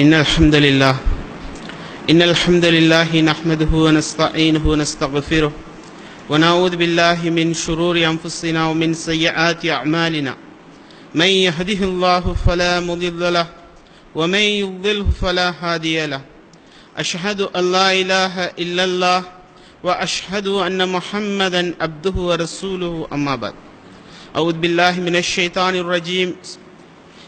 إن الحمد لله. إن الحمد لله نحمده ونستعينه ونستغفره ونعوذ بالله من شرور أنفسنا ومن سيئات أعمالنا. من يهده الله فلا مضل له ومن يضلله فلا هادي له. أشهد أن لا إله إلا الله وأشهد أن محمدا عبده ورسوله أما بعد. أعوذ بالله من الشيطان الرجيم.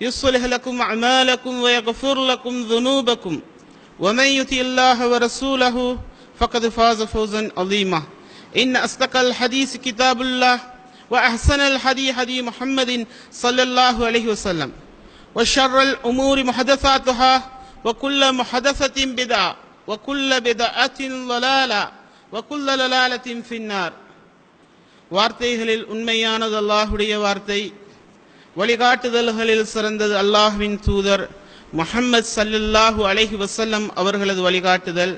يصلح لكم أعمالكم ويغفر لكم ذنوبكم ومن يطع الله ورسوله فقد فاز فوزا عظيما إن أصدق الحديث كتاب الله وأحسن الحديث حديث محمد صلى الله عليه وسلم وشر الأمور محدثاتها وكل محدثة بدعة وكل بدعة ضلالة وكل ضلالة في النار வார்த்தைகளில் உண்மையானது அல்லாஹுடைய வார்த்தை வழிகாட்டுதல்களில் சிறந்தது அல்லாஹ்வின் தூதர் முஹம்மது சல்லுல்லாஹு அலஹி வசல்லம் அவர்களது வழிகாட்டுதல்.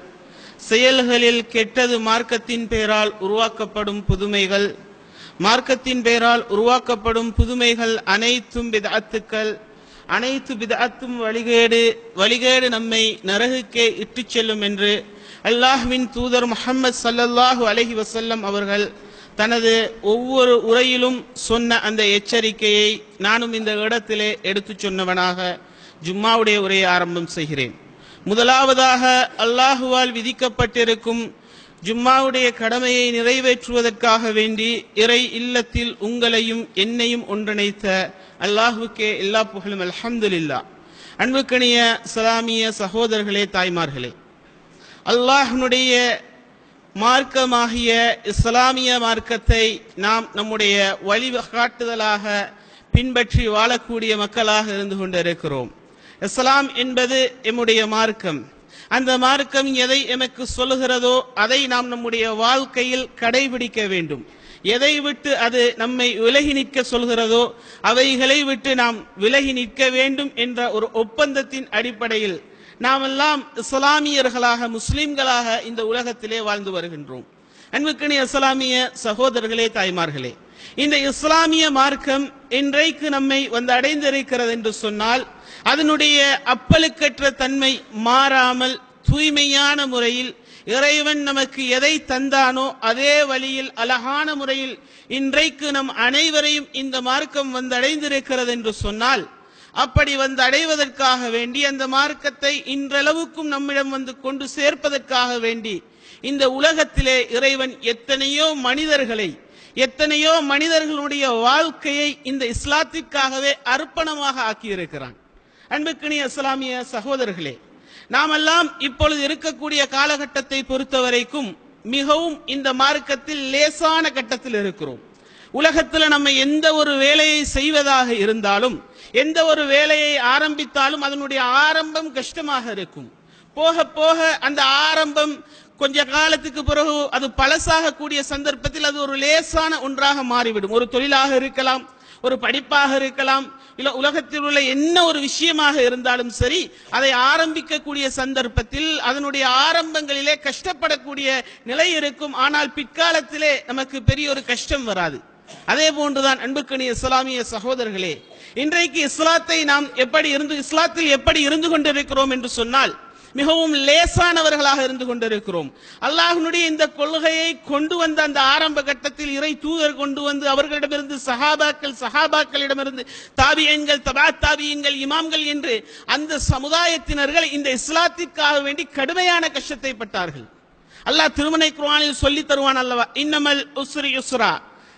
செயல்களில் கெட்டது மார்க்கத்தின் பெயரால் உருவாக்கப்படும் புதுமைகள். மார்க்கத்தின் பெயரால் உருவாக்கப்படும் புதுமைகள் அனைத்தும் விதாத்துக்கள் அனைத்து விதாத்தும் வழிகேடு வழிகேடு நம்மை நரகுக்கே இட்டுச் செல்லும் என்று அல்லாஹ்வின் தூதர் முஹம்மது சல்லல்லாஹு அலஹி வசல்லம் அவர்கள் தனது ஒவ்வொரு உரையிலும் சொன்ன அந்த எச்சரிக்கையை நானும் இந்த இடத்திலே எடுத்துச் சொன்னவனாக ஜும்மாவுடைய உரையை ஆரம்பம் செய்கிறேன். முதலாவதாக அல்லாஹுவால் விதிக்கப்பட்டிருக்கும் ஜும்மாவுடைய கடமையை நிறைவேற்றுவதற்காக வேண்டி இறை இல்லத்தில் உங்களையும் என்னையும் ஒன்றிணைத்த அல்லாஹுக்கே எல்லா புகழும் அலமதுல்லா அன்புக்கணிய சலாமிய சகோதரர்களே தாய்மார்களே அல்லாஹனுடைய மார்க்கமாகிய இஸ்லாமிய மார்க்கத்தை நாம் நம்முடைய வழிகாட்டுதலாக பின்பற்றி வாழக்கூடிய மக்களாக இருந்து கொண்டிருக்கிறோம். இஸ்லாம் என்பது எம்முடைய மார்க்கம். அந்த மார்க்கம் எதை எமக்கு சொல்லுகிறதோ அதை நாம் நம்முடைய வாழ்க்கையில் கடைபிடிக்க வேண்டும். எதை விட்டு அது நம்மை விலகி நிற்க சொல்கிறதோ அவைகளை விட்டு நாம் விலகி நிற்க வேண்டும் என்ற ஒரு ஒப்பந்தத்தின் அடிப்படையில் நாமெல்லாம் இஸ்லாமியர்களாக முஸ்லிம்களாக இந்த உலகத்திலே வாழ்ந்து வருகின்றோம். அன்புக்கணி இஸ்லாமிய சகோதரர்களே தாய்மார்களே இந்த இஸ்லாமிய மார்க்கம் இன்றைக்கு நம்மை வந்து அடைந்திருக்கிறது என்று சொன்னால் அதனுடைய அப்பலுக்கற்ற தன்மை மாறாமல் தூய்மையான முறையில் இறைவன் நமக்கு எதை தந்தானோ அதே வழியில் அழகான முறையில் இன்றைக்கு நம் அனைவரையும் இந்த மார்க்கம் வந்தடைந்திருக்கிறது என்று சொன்னால் அப்படி வந்து அடைவதற்காக வேண்டி அந்த மார்க்கத்தை இன்றளவுக்கும் நம்மிடம் வந்து கொண்டு சேர்ப்பதற்காக வேண்டி இந்த உலகத்திலே இறைவன் எத்தனையோ மனிதர்களை எத்தனையோ மனிதர்களுடைய வாழ்க்கையை இந்த இஸ்லாத்திற்காகவே அர்ப்பணமாக ஆக்கியிருக்கிறான். அன்புக்கினி இஸ்லாமிய சகோதரர்களே நாமெல்லாம் இப்பொழுது இருக்கக்கூடிய காலகட்டத்தை பொறுத்தவரைக்கும் மிகவும் இந்த மார்க்கத்தில் லேசான கட்டத்தில் இருக்கிறோம். உலகத்தில் நம்ம எந்த ஒரு வேலையை செய்வதாக இருந்தாலும் எந்த ஒரு வேலையை ஆரம்பித்தாலும் அதனுடைய ஆரம்பம் கஷ்டமாக இருக்கும். போக போக அந்த ஆரம்பம் கொஞ்ச காலத்துக்கு பிறகு அது பழசாக கூடிய சந்தர்ப்பத்தில் அது ஒரு லேசான ஒன்றாக மாறிவிடும். ஒரு தொழிலாக இருக்கலாம் ஒரு படிப்பாக இருக்கலாம் இல்ல உலகத்தில் உள்ள என்ன ஒரு விஷயமாக இருந்தாலும் சரி அதை ஆரம்பிக்கக்கூடிய சந்தர்ப்பத்தில் அதனுடைய ஆரம்பங்களிலே கஷ்டப்படக்கூடிய நிலை இருக்கும். ஆனால் பிற்காலத்திலே நமக்கு பெரிய ஒரு கஷ்டம் வராது. அதே போன்றுதான் அன்புக்கணி இஸ்லாமிய சகோதரர்களே இன்றைக்கு இஸ்லாத்தை நாம் எப்படி இருந்து இஸ்லாத்தில் எப்படி இருந்து கொண்டிருக்கிறோம் என்று சொன்னால் மிகவும் லேசானவர்களாக இருந்து கொண்டிருக்கிறோம். அல்லாஹனுடைய இந்த கொள்கையை கொண்டு வந்த அந்த ஆரம்ப கட்டத்தில் இறை தூதர் கொண்டு வந்து அவர்களிடமிருந்து சஹாபாக்கள் சஹாபாக்களிடமிருந்து தாபியன்கள் தபா தாபியன்கள் இமாம்கள் என்று அந்த சமுதாயத்தினர்கள் இந்த இஸ்லாத்திற்காக வேண்டி கடுமையான கஷ்டத்தை பட்டார்கள் அல்லாஹ் திருமணை குர்ஆனில் சொல்லி தருவான் அல்லவா இன்னமல் உஸ்ரி யுஸ்ரா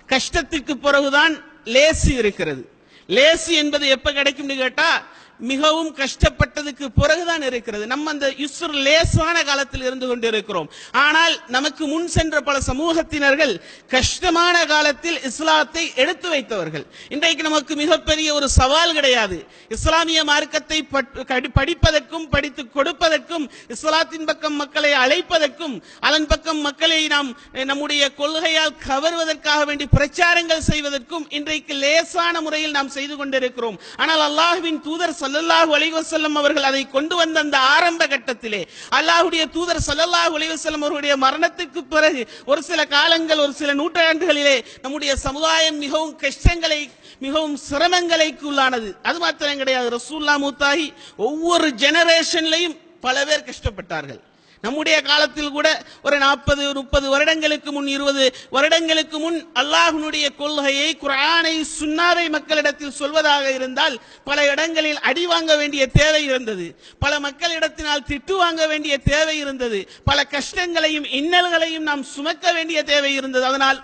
கஷ்டத்திற்கு பிறகுதான் லேசி இருக்கிறது. லேசி என்பது எப்ப கிடைக்கும்னு கேட்டா மிகவும் கஷ்டப்பட்டதுக்கு பிறகுதான் இருக்கிறது. நம்ம அந்த யுஸ்ர் லேசான காலத்தில் இருந்து கொண்டிருக்கிறோம். ஆனால் நமக்கு முன் சென்ற பல சமூகத்தினர்கள் கஷ்டமான காலத்தில் இஸ்லாத்தை எடுத்து வைத்தவர்கள். இன்றைக்கு நமக்கு மிகப்பெரிய ஒரு சவால் கிடையாது. இஸ்லாமிய மார்க்கத்தை பட்- படிப்பதற்கும் படித்து கொடுப்பதற்கும் இஸ்லாத்தின் பக்கம் மக்களை அழைப்பதற்கும் அதன் பக்கம் மக்களை நாம் நம்முடைய கொள்கையால் கவர்வதற்காக வேண்டி பிரச்சாரங்கள் செய்வதற்கும் இன்றைக்கு லேசான முறையில் நாம் செய்து கொண்டிருக்கிறோம். ஆனால் அல்லாஹ்வின் தூதர் சல்லல்லாஹு அலைவசல்லம் அவர்கள் அதை கொண்டு வந்த அந்த ஆரம்ப கட்டத்திலே அல்லாஹ்வுடைய தூதர் சல்லல்லாஹு அலைவசல்லம் வஸல்லம் அவர்களுடைய மரணத்துக்கு பிறகு ஒரு சில காலங்கள் ஒரு சில நூற்றாண்டுகளிலே நம்முடைய சமுதாயம் மிகவும் கஷ்டங்களை மிகவும் சிரமங்களுக்கு உள்ளானது. அது மாத்திரம் கிடையாது. ரசூல்லா மூத்தாகி ஒவ்வொரு ஜெனரேஷன்லையும் பல பேர் கஷ்டப்பட்டார்கள். நம்முடைய காலத்தில் கூட ஒரு நாற்பது முப்பது வருடங்களுக்கு முன் இருபது வருடங்களுக்கு முன் அல்லாஹனுடைய கொள்கையை குரானை சுன்னாவை மக்களிடத்தில் சொல்வதாக இருந்தால் பல இடங்களில் அடி வாங்க வேண்டிய தேவை இருந்தது. பல மக்களிடத்தினால் திட்டு வாங்க வேண்டிய தேவை இருந்தது. பல கஷ்டங்களையும் இன்னல்களையும் நாம் சுமக்க வேண்டிய தேவை இருந்தது. அதனால்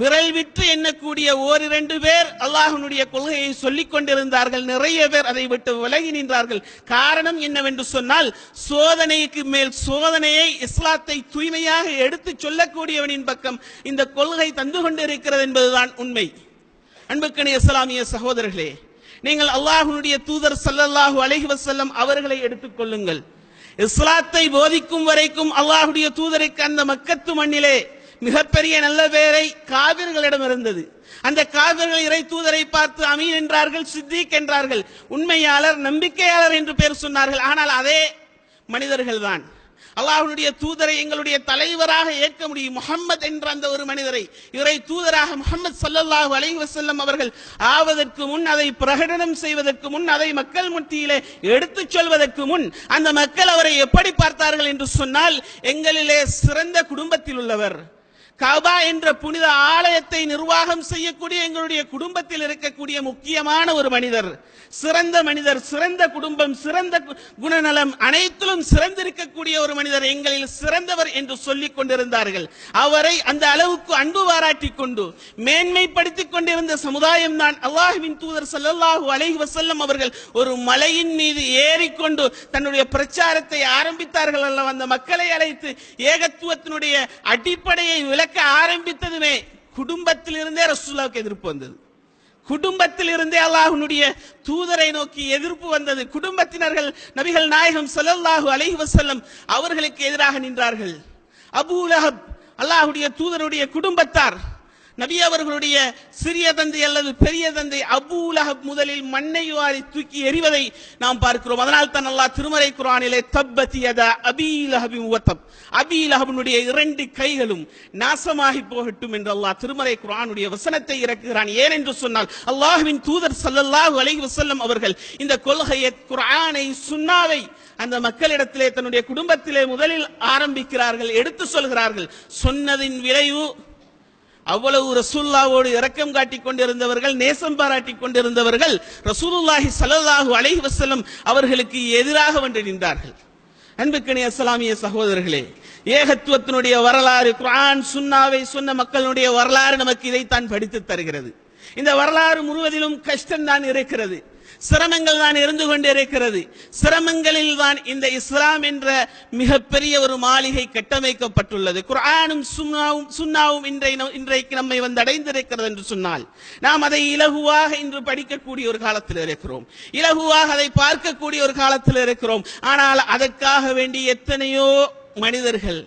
விரல் விற்று எண்ணக்கூடிய ஓரிரண்டு பேர் அல்லாஹனுடைய கொள்கையை சொல்லிக் கொண்டிருந்தார்கள். நிறைய பேர் அதை விட்டு விலகி நின்றார்கள். காரணம் என்னவென்று சொன்னால் சோதனைக்கு மேல் சோதனை போதனையை இஸ்லாத்தை தூய்மையாக எடுத்துச் சொல்லக்கூடியவனின் பக்கம் இந்த கொள்கை தந்து கொண்டிருக்கிறது என்பதுதான் உண்மை. அன்புக்கணி இஸ்லாமிய சகோதரர்களே நீங்கள் அல்லாஹ்வுடைய தூதர் சல்லல்லாஹு அலைஹி வஸல்லம் அவர்களை எடுத்துக்கொள்ளுங்கள் இஸ்லாத்தை போதிக்கும் வரைக்கும் அல்லாஹுடைய தூதருக்கு அந்த மக்கத்து மண்ணிலே மிகப்பெரிய நல்ல பேரை காவிர்களிடம் இருந்தது. அந்த காவிர்கள் இறை தூதரை பார்த்து அமீன் என்றார்கள் சித்திக் என்றார்கள் உண்மையாளர் நம்பிக்கையாளர் என்று பெயர் சொன்னார்கள். ஆனால் அதே மனிதர்கள் அல்லாஹனுடைய தூதரை எங்களுடைய தலைவராக ஏற்க முடியும். முகம்மது என்ற அந்த ஒரு மனிதரை. இவரை தூதராக முகமது ஸல்லல்லாஹு அலைஹி வசல்லம் அவர்கள் ஆவதற்கு முன் அதை பிரகடனம் செய்வதற்கு முன் அதை மக்கள் மத்தியிலே எடுத்துச் சொல்வதற்கு முன் அந்த மக்கள் அவரை எப்படி பார்த்தார்கள் என்று சொன்னால் எங்களிலே சிறந்த குடும்பத்தில் உள்ளவர். கபா என்ற புனித ஆலயத்தை நிர்வாகம் செய்யக்கூடிய எங்களுடைய குடும்பத்தில் இருக்கக்கூடிய முக்கியமான ஒரு மனிதர். சிறந்த மனிதர் சிறந்த குடும்பம் சிறந்த கு- குணநலம் அனைத்திலும் சிறந்திருக்கக்கூடிய ஒரு மனிதர் எங்களில் சிறந்தவர் என்று சொல்லிக் கொண்டிருந்தார்கள். அவரை அந்த அளவுக்கு அன்பு பாராட்டி கொண்டு மேன்மைப்படுத்திக் கொண்டிருந்த சமுதாயம் தான் அல்லாஹுவின் தூதர் ஸல்லல்லாஹு அலைஹி வசல்லம் அவர்கள் ஒரு மலையின் மீது ஏறிக்கொண்டு தன்னுடைய பிரச்சாரத்தை ஆரம்பித்தார்கள் அல்லவா? அந்த மக்களை அழைத்து ஏகத்துவத்தினுடைய அடிப்படையை விளக்க ஆரம்பித்ததுமே குடும்பத்திலிருந்தே ரசூல்லாவுக்கு எதிர்ப்பு வந்தது. குடும்பத்தில் இருந்தே அல்லாஹ்வுடைய தூதரை நோக்கி எதிர்ப்பு வந்தது. குடும்பத்தினர்கள் நபிகள் நாயகம் ஸல்லல்லாஹு அலைஹி வசல்லம் அவர்களுக்கு எதிராக நின்றார்கள். அபூலஹப் லஹப் தூதருடைய குடும்பத்தார் நபி அவர்களுடைய சிறிய தந்தை அல்லது பெரிய தந்தை அபூ லஹப் முதலில் மண்ணை வாரி தூக்கி எறிவதை நாம் பார்க்கிறோம். அதனால் தான் அல்லாஹ் திருமறை குரானிலே தப்பத்தியத யதா அபீ லஹபின் இரண்டு கைகளும் நாசமாகி போகட்டும் என்று அல்லாஹ் திருமறை குரானுடைய வசனத்தை இறக்குகிறான். ஏன் என்று சொன்னால் அல்லாஹுவின் தூதர் சல்லல்லாஹு அலைஹி வசல்லம் அவர்கள் இந்த கொள்கையை குரானை சுன்னாவை அந்த மக்களிடத்திலே தன்னுடைய குடும்பத்திலே முதலில் ஆரம்பிக்கிறார்கள் எடுத்து சொல்கிறார்கள். சொன்னதின் விளைவு அவ்வளவு ரசூல்லாவோடு இரக்கம் காட்டிக் கொண்டிருந்தவர்கள் நேசம் பாராட்டிக் கொண்டிருந்தவர்கள் ரசூலுல்லாஹி ஸல்லல்லாஹு அலைஹி வஸல்லம் அவர்களுக்கு எதிராக வந்து நின்றார்கள். அன்புக்கணி அஸ்லாமிய சகோதரர்களே ஏகத்துவத்தினுடைய வரலாறு குரான் சுன்னாவை சொன்ன மக்களுடைய வரலாறு நமக்கு இதைத்தான் படித்து தருகிறது. இந்த வரலாறு முழுவதிலும் கஷ்டம் தான் இருக்கிறது. சிரமங்கள் தான் இருந்து கொண்டிருக்கிறது. சிரமங்களில் தான் இந்த இஸ்லாம் என்ற மிகப்பெரிய ஒரு மாளிகை கட்டமைக்கப்பட்டுள்ளது. குரானும் சுண்ணாவும் சுண்ணாவும் இன்றை இன்றைக்கு நம்மை வந்து அடைந்திருக்கிறது என்று சொன்னால் நாம் அதை இலகுவாக இன்று படிக்கக்கூடிய ஒரு காலத்தில் இருக்கிறோம். இலகுவாக அதை பார்க்கக்கூடிய ஒரு காலத்தில் இருக்கிறோம். ஆனால் அதற்காக வேண்டி எத்தனையோ மனிதர்கள்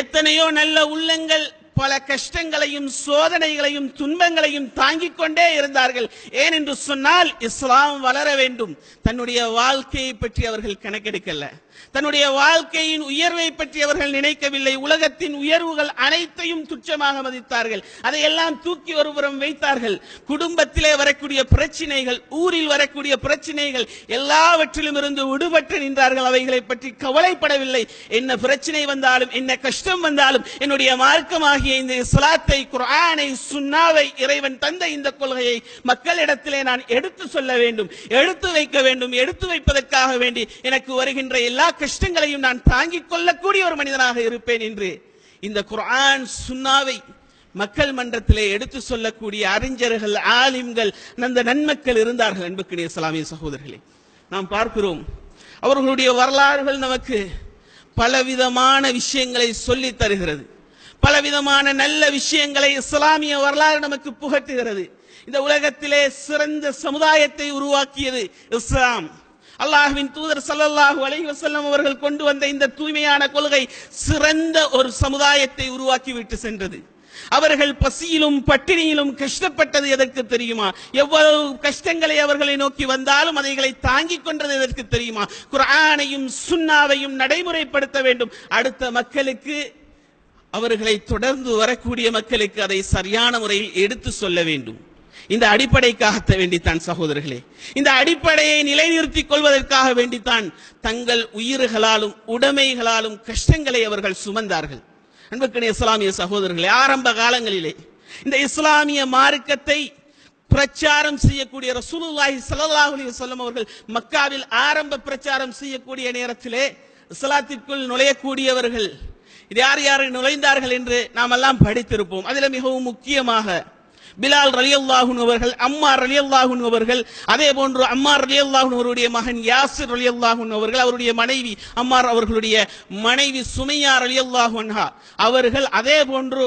எத்தனையோ நல்ல உள்ளங்கள் பல கஷ்டங்களையும் சோதனைகளையும் துன்பங்களையும் தாங்கிக் கொண்டே இருந்தார்கள். ஏன் என்று சொன்னால் இஸ்லாம் வளர வேண்டும். தன்னுடைய வாழ்க்கையை பற்றி அவர்கள் கணக்கெடுக்கல. தன்னுடைய வாழ்க்கையின் உயர்வை பற்றி அவர்கள் நினைக்கவில்லை. உலகத்தின் உயர்வுகள் அனைத்தையும் துச்சமாக மதித்தார்கள். அதையெல்லாம் தூக்கி ஒருபுறம் வைத்தார்கள். குடும்பத்திலே வரக்கூடிய பிரச்சனைகள் ஊரில் வரக்கூடிய பிரச்சனைகள் எல்லாவற்றிலும் இருந்து விடுபட்டு நின்றார்கள். அவைகளை பற்றி கவலைப்படவில்லை. என்ன பிரச்சனை வந்தாலும் என்ன கஷ்டம் வந்தாலும் என்னுடைய மார்க்கமாகிய இந்த இஸ்லாத்தை குரானை சுன்னாவை இறைவன் தந்த இந்த கொள்கையை மக்களிடத்திலே நான் எடுத்து சொல்ல வேண்டும் எடுத்து வைக்க வேண்டும் எடுத்து வைப்பதற்காக வேண்டி எனக்கு வருகின்ற எல்லா கஷ்டங்களையும் நான் தாங்கிக் கொள்ளக்கூடிய ஒரு மனிதனாக இருப்பேன் என்று இந்த குரான் சுன்னாவை மக்கள் மன்றத்திலே எடுத்து சொல்லக்கூடிய அறிஞர்கள் ஆலிம்கள் அந்த நன்மக்கள் இருந்தார்கள். அன்புக்கினிய இஸ்லாமிய சகோதரர்களே நாம் பார்க்கிறோம். அவர்களுடைய வரலாறுகள் நமக்கு பலவிதமான விஷயங்களை சொல்லித் தருகிறது. பலவிதமான நல்ல விஷயங்களை இஸ்லாமிய வரலாறு நமக்கு புகட்டுகிறது. இந்த உலகத்திலே சிறந்த சமுதாயத்தை உருவாக்கியது இஸ்லாம். அல்லாஹ்வின் தூதர் சல்லல்லாஹு அலைஹி வசல்லம் அவர்கள் கொண்டு வந்த இந்த தூய்மையான கொள்கை சிறந்த ஒரு சமுதாயத்தை உருவாக்கி விட்டு சென்றது. அவர்கள் பசியிலும் பட்டினியிலும் கஷ்டப்பட்டது எதற்கு தெரியுமா? எவ்வளவு கஷ்டங்களை அவர்களை நோக்கி வந்தாலும் அதைகளை தாங்கிக் கொண்டது எதற்கு தெரியுமா? குரானையும் சுன்னாவையும் நடைமுறைப்படுத்த வேண்டும். அடுத்த மக்களுக்கு அவர்களை தொடர்ந்து வரக்கூடிய மக்களுக்கு அதை சரியான முறையில் எடுத்து சொல்ல வேண்டும். இந்த அடிப்படைக்காக வேண்டித்தான் சகோதரர்களே. இந்த அடிப்படையை நிலைநிறுத்திக் கொள்வதற்காக வேண்டித்தான் தங்கள் உயிர்களாலும் உடைமைகளாலும் கஷ்டங்களை அவர்கள் சுமந்தார்கள். அன்புக்கணி இஸ்லாமிய சகோதரர்களே ஆரம்ப காலங்களிலே இந்த இஸ்லாமிய மார்க்கத்தை பிரச்சாரம் செய்யக்கூடிய ரசூலுல்லாஹி ஸல்லல்லாஹு அலைஹி வஸல்லம் அவர்கள் மக்காவில் ஆரம்ப பிரச்சாரம் செய்யக்கூடிய நேரத்திலே இஸ்லாத்திற்குள் நுழையக்கூடியவர்கள். இது யார் யார் நுழைந்தார்கள் என்று நாம் எல்லாம் படித்திருப்போம். அதில் மிகவும் முக்கியமாக பிலால் ரலியல்லாஹு அவர்கள் அம்மார் அல்லாஹூன் அவர்கள் அதே போன்று அம்மார் அல்லாஹூன் அவருடைய மகன் யாசிர் ரலியல்லாஹு அவர்கள் அவருடைய மனைவி அம்மார் அவர்களுடைய மனைவி சுமையா ரலி அல்லாஹூன்ஹா அவர்கள் அதே போன்று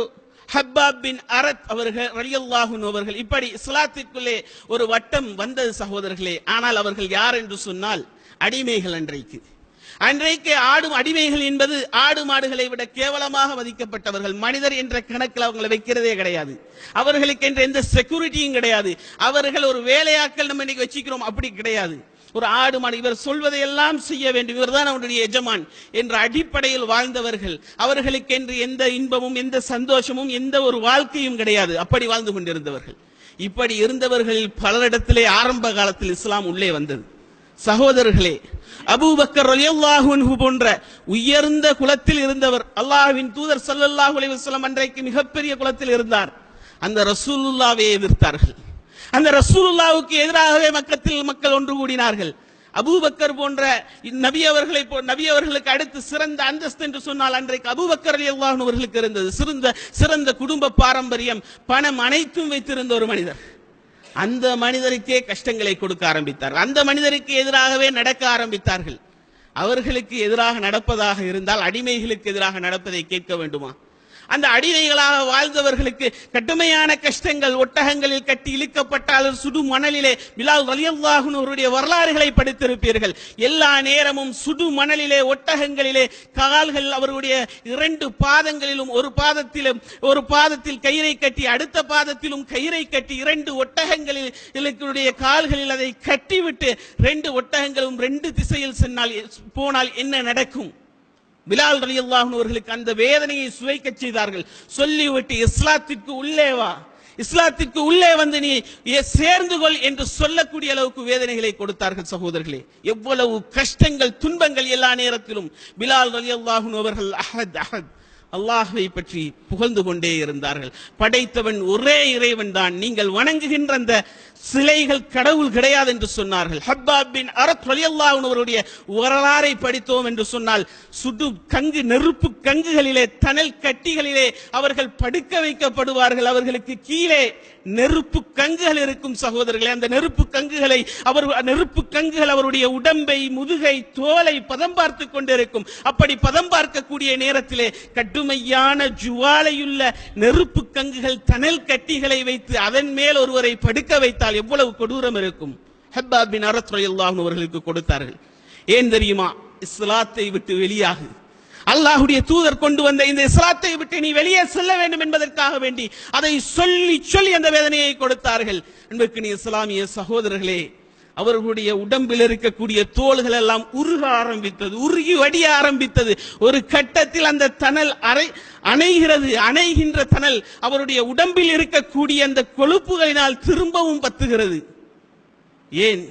ஹப்பாப் பின் அரத் அவர்கள் ரலியல்லாஹு அவர்கள் இப்படி இஸ்லாத்திற்குள்ளே ஒரு வட்டம் வந்தது சகோதரர்களே ஆனால் அவர்கள் யார் என்று சொன்னால் அடிமைகள் அன்றைக்கு. அன்றைக்கு ஆடும் அடிமைகள் என்பது ஆடு மாடுகளை விட கேவலமாக மதிக்கப்பட்டவர்கள். மனிதர் என்ற கணக்கில் அவங்களை வைக்கிறதே கிடையாது. அவர்களுக்கு என்ற எந்த செக்யூரிட்டியும் கிடையாது. அவர்கள் ஒரு வேலையாக்கள் நம்ம இன்னைக்கு வச்சுக்கிறோம். அப்படி கிடையாது. ஒரு ஆடு மாடு இவர் சொல்வதையெல்லாம் செய்ய வேண்டும். இவர்தான் அவருடைய எஜமான் என்ற அடிப்படையில் வாழ்ந்தவர்கள். அவர்களுக்கு என்று எந்த இன்பமும் எந்த சந்தோஷமும் எந்த ஒரு வாழ்க்கையும் கிடையாது. அப்படி வாழ்ந்து கொண்டிருந்தவர்கள். இப்படி இருந்தவர்களில் பலரிடத்திலே ஆரம்ப காலத்தில் இஸ்லாம் உள்ளே வந்தது. சகோதரர்களே அபூபக்கர் ரலியல்லாஹு போன்ற உயர்ந்த குலத்தில் இருந்தவர் அல்லாஹ்வின் தூதர் ஸல்லல்லாஹு அலைஹி வஸல்லம் அன்றைக்கு மிகப்பெரிய குலத்தில் இருந்தார். அந்த ரசூலுல்லாவை எதிர்த்தார்கள். அந்த ரசூலுல்லாவுக்கு எதிராகவே மக்கத்தில் மக்கள் ஒன்று கூடினார்கள். அபூபக்கர் போன்ற நபி அவர்களை போ- நபி அவர்களுக்கு அடுத்து சிறந்த அந்தஸ்து என்று சொன்னால் அன்றைக்கு அபூபக்கர் ரலியல்லாஹு அவர்களுக்கு இருந்தது. சிறந்த சிறந்த குடும்ப பாரம்பரியம் பணம் அனைத்தும் வைத்திருந்த ஒரு மனிதர். அந்த மனிதருக்கே கஷ்டங்களை கொடுக்க ஆரம்பித்தார்கள். அந்த மனிதருக்கு எதிராகவே நடக்க ஆரம்பித்தார்கள். அவர்களுக்கு எதிராக நடப்பதாக இருந்தால் அடிமைகளுக்கு எதிராக நடப்பதை கேட்க வேண்டுமா? அந்த அடிமைகளாக வாழ்ந்தவர்களுக்கு கடுமையான கஷ்டங்கள் ஒட்டகங்களில் கட்டி இழுக்கப்பட்டால் சுடு மணலிலே பிலால் ரலியல்லாஹு வரலாறுகளை படித்திருப்பீர்கள். எல்லா நேரமும் சுடு மணலிலே ஒட்டகங்களிலே கால்கள் அவருடைய இரண்டு பாதங்களிலும் ஒரு பாதத்திலும் ஒரு பாதத்தில் கயிறை கட்டி அடுத்த பாதத்திலும் கயிறை கட்டி இரண்டு ஒட்டகங்களில் இவர்களுடைய கால்களில் அதை கட்டிவிட்டு ரெண்டு ஒட்டகங்களும் ரெண்டு திசையில் சென்னால் போனால் என்ன நடக்கும்? பிலால் ரலியல்லாஹு அவர்களுக்கு அந்த வேதனையை சுவைக்கச் செய்தார்கள். சொல்லிவிட்டு இஸ்லாத்திற்கு உள்ளே வா. இஸ்லாத்திற்கு உள்ளே வந்து நீ சேர்ந்து கொள் என்று சொல்லக்கூடிய அளவுக்கு வேதனைகளை கொடுத்தார்கள் சகோதரர்களே. எவ்வளவு கஷ்டங்கள் துன்பங்கள் எல்லா நேரத்திலும் பிலால் ரலியல்லாஹு அவர்கள் அஹத் அஹத் அல்லாஹ்வை பற்றி புகழ்ந்து கொண்டே இருந்தார்கள். படைத்தவன் ஒரே இறைவன் தான். நீங்கள் வணங்குகின்ற அந்த சிலைகள் கடவுள் கிடையாது என்று சொன்னார்கள். ஹப்பாப் பின் அரத் அவருடைய வரலாறை படித்தோம் என்று சொன்னால் சுடு கங்கு நெருப்பு கங்குகளிலே தனல் கட்டிகளிலே அவர்கள் படுக்க வைக்கப்படுவார்கள். அவர்களுக்கு கீழே நெருப்பு கங்குகள் இருக்கும் சகோதரர்களே அந்த நெருப்பு கங்குகளை அவர் நெருப்பு கங்குகள் அவருடைய உடம்பை முதுகை தோலை பதம் பார்த்து கொண்டிருக்கும். அப்படி பதம் பார்க்கக்கூடிய நேரத்திலே கடுமையான ஜுவாலையுள்ள நெருப்பு கங்குகள் தனல் கட்டிகளை வைத்து அதன் மேல் ஒருவரை படுக்க வைத்தார் கொடுத்தால் எவ்வளவு கொடூரம் இருக்கும்? பின் அவர்களுக்கு கொடுத்தார்கள். ஏன் தெரியுமா? இஸ்லாத்தை விட்டு வெளியாகு. அல்லாஹுடைய தூதர் கொண்டு வந்த இந்த இஸ்லாத்தை விட்டு நீ வெளியே செல்ல வேண்டும் என்பதற்காக வேண்டி அதை சொல்லி சொல்லி அந்த வேதனையை கொடுத்தார்கள். அன்புக்கு நீ இஸ்லாமிய சகோதரர்களே அவர்களுடைய உடம்பில் இருக்கக்கூடிய தோள்கள் எல்லாம் உருக ஆரம்பித்தது உருகி வடிய ஆரம்பித்தது. ஒரு கட்டத்தில் அந்த தணல் அரை அணைகிறது அணைகின்ற தணல் அவருடைய உடம்பில் இருக்கக்கூடிய அந்த கொழுப்புகளினால் திரும்பவும் பத்துகிறது. ஏன்?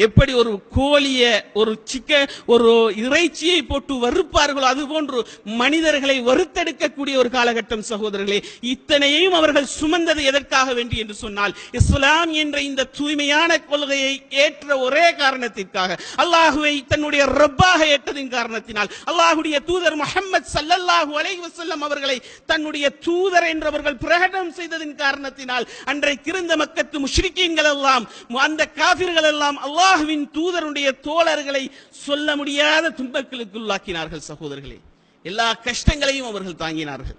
எப்படி ஒரு கோழிய ஒரு சிக்க ஒரு இறைச்சியை போட்டு வறுப்பார்களோ அது போன்று மனிதர்களை வறுத்தெடுக்கக்கூடிய ஒரு காலகட்டம் சகோதரர்களே. இத்தனையும் அவர்கள் சுமந்தது எதற்காக வேண்டி என்று சொன்னால் இஸ்லாம் என்ற இந்த தூய்மையான கொள்கையை ஏற்ற ஒரே காரணத்திற்காக அல்லாஹுவை தன்னுடைய ரப்பாக ஏற்றதின் காரணத்தினால் அல்லாஹுடைய தூதர் முகமது சல்லல்லாஹு அலைஹி வசல்லம் அவர்களை தன்னுடைய தூதர் என்றவர்கள் பிரகடனம் செய்ததின் காரணத்தினால் அன்றைக்கு இருந்த மக்கத்து முஷ்ரிக்கீன்கள் எல்லாம் அந்த காபிர்கள் எல்லாம் அல்லாஹ் அல்லாஹுவின் தூதருடைய தோழர்களை சொல்ல முடியாத துன்பங்களுக்கு உள்ளாக்கினார்கள் சகோதரர்களே. எல்லா கஷ்டங்களையும் அவர்கள் தாங்கினார்கள்.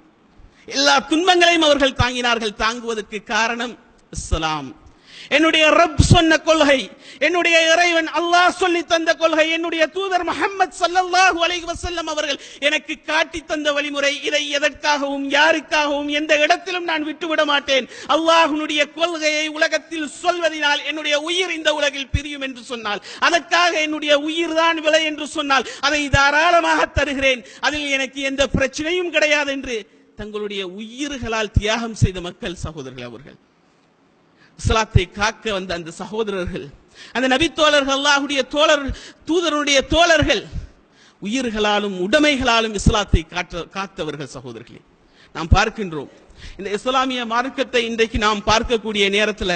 எல்லா துன்பங்களையும் அவர்கள் தாங்கினார்கள். தாங்குவதற்கு காரணம் இஸ்லாம் என்னுடைய ரப் சொன்ன கொள்கை என்னுடைய இறைவன் அல்லாஹ் சொல்லி தந்த கொள்கை என்னுடைய தூதர் முகமது ஸல்லல்லாஹு அலைஹி வசல்லம் அவர்கள் எனக்கு காட்டி தந்த வழிமுறை இதை எதற்காகவும் யாருக்காகவும் எந்த இடத்திலும் நான் விட்டுவிட மாட்டேன். அல்லாஹ்வுடைய கொள்கையை உலகத்தில் சொல்வதனால் என்னுடைய உயிர் இந்த உலகில் பிரியும் என்று சொன்னால் அதற்காக என்னுடைய உயிர் தான் விலை என்று சொன்னால் அதை தாராளமாக தருகிறேன். அதில் எனக்கு எந்த பிரச்சனையும் கிடையாது என்று தங்களுடைய உயிர்களால் தியாகம் செய்த மக்கள் சகோதரர்கள் அவர்கள். இஸ்லாத்தை காக்க வந்த அந்த சகோதரர்கள் அந்த நபி தோழர்கள் தோழர் தூதருடைய தோழர்கள் உயிர்களாலும் உடைமைகளாலும் இஸ்லாத்தை காற்ற காத்தவர்கள் சகோதரர்களே. நாம் பார்க்கின்றோம். இந்த இஸ்லாமிய மார்க்கத்தை இன்றைக்கு நாம் பார்க்கக்கூடிய நேரத்தில்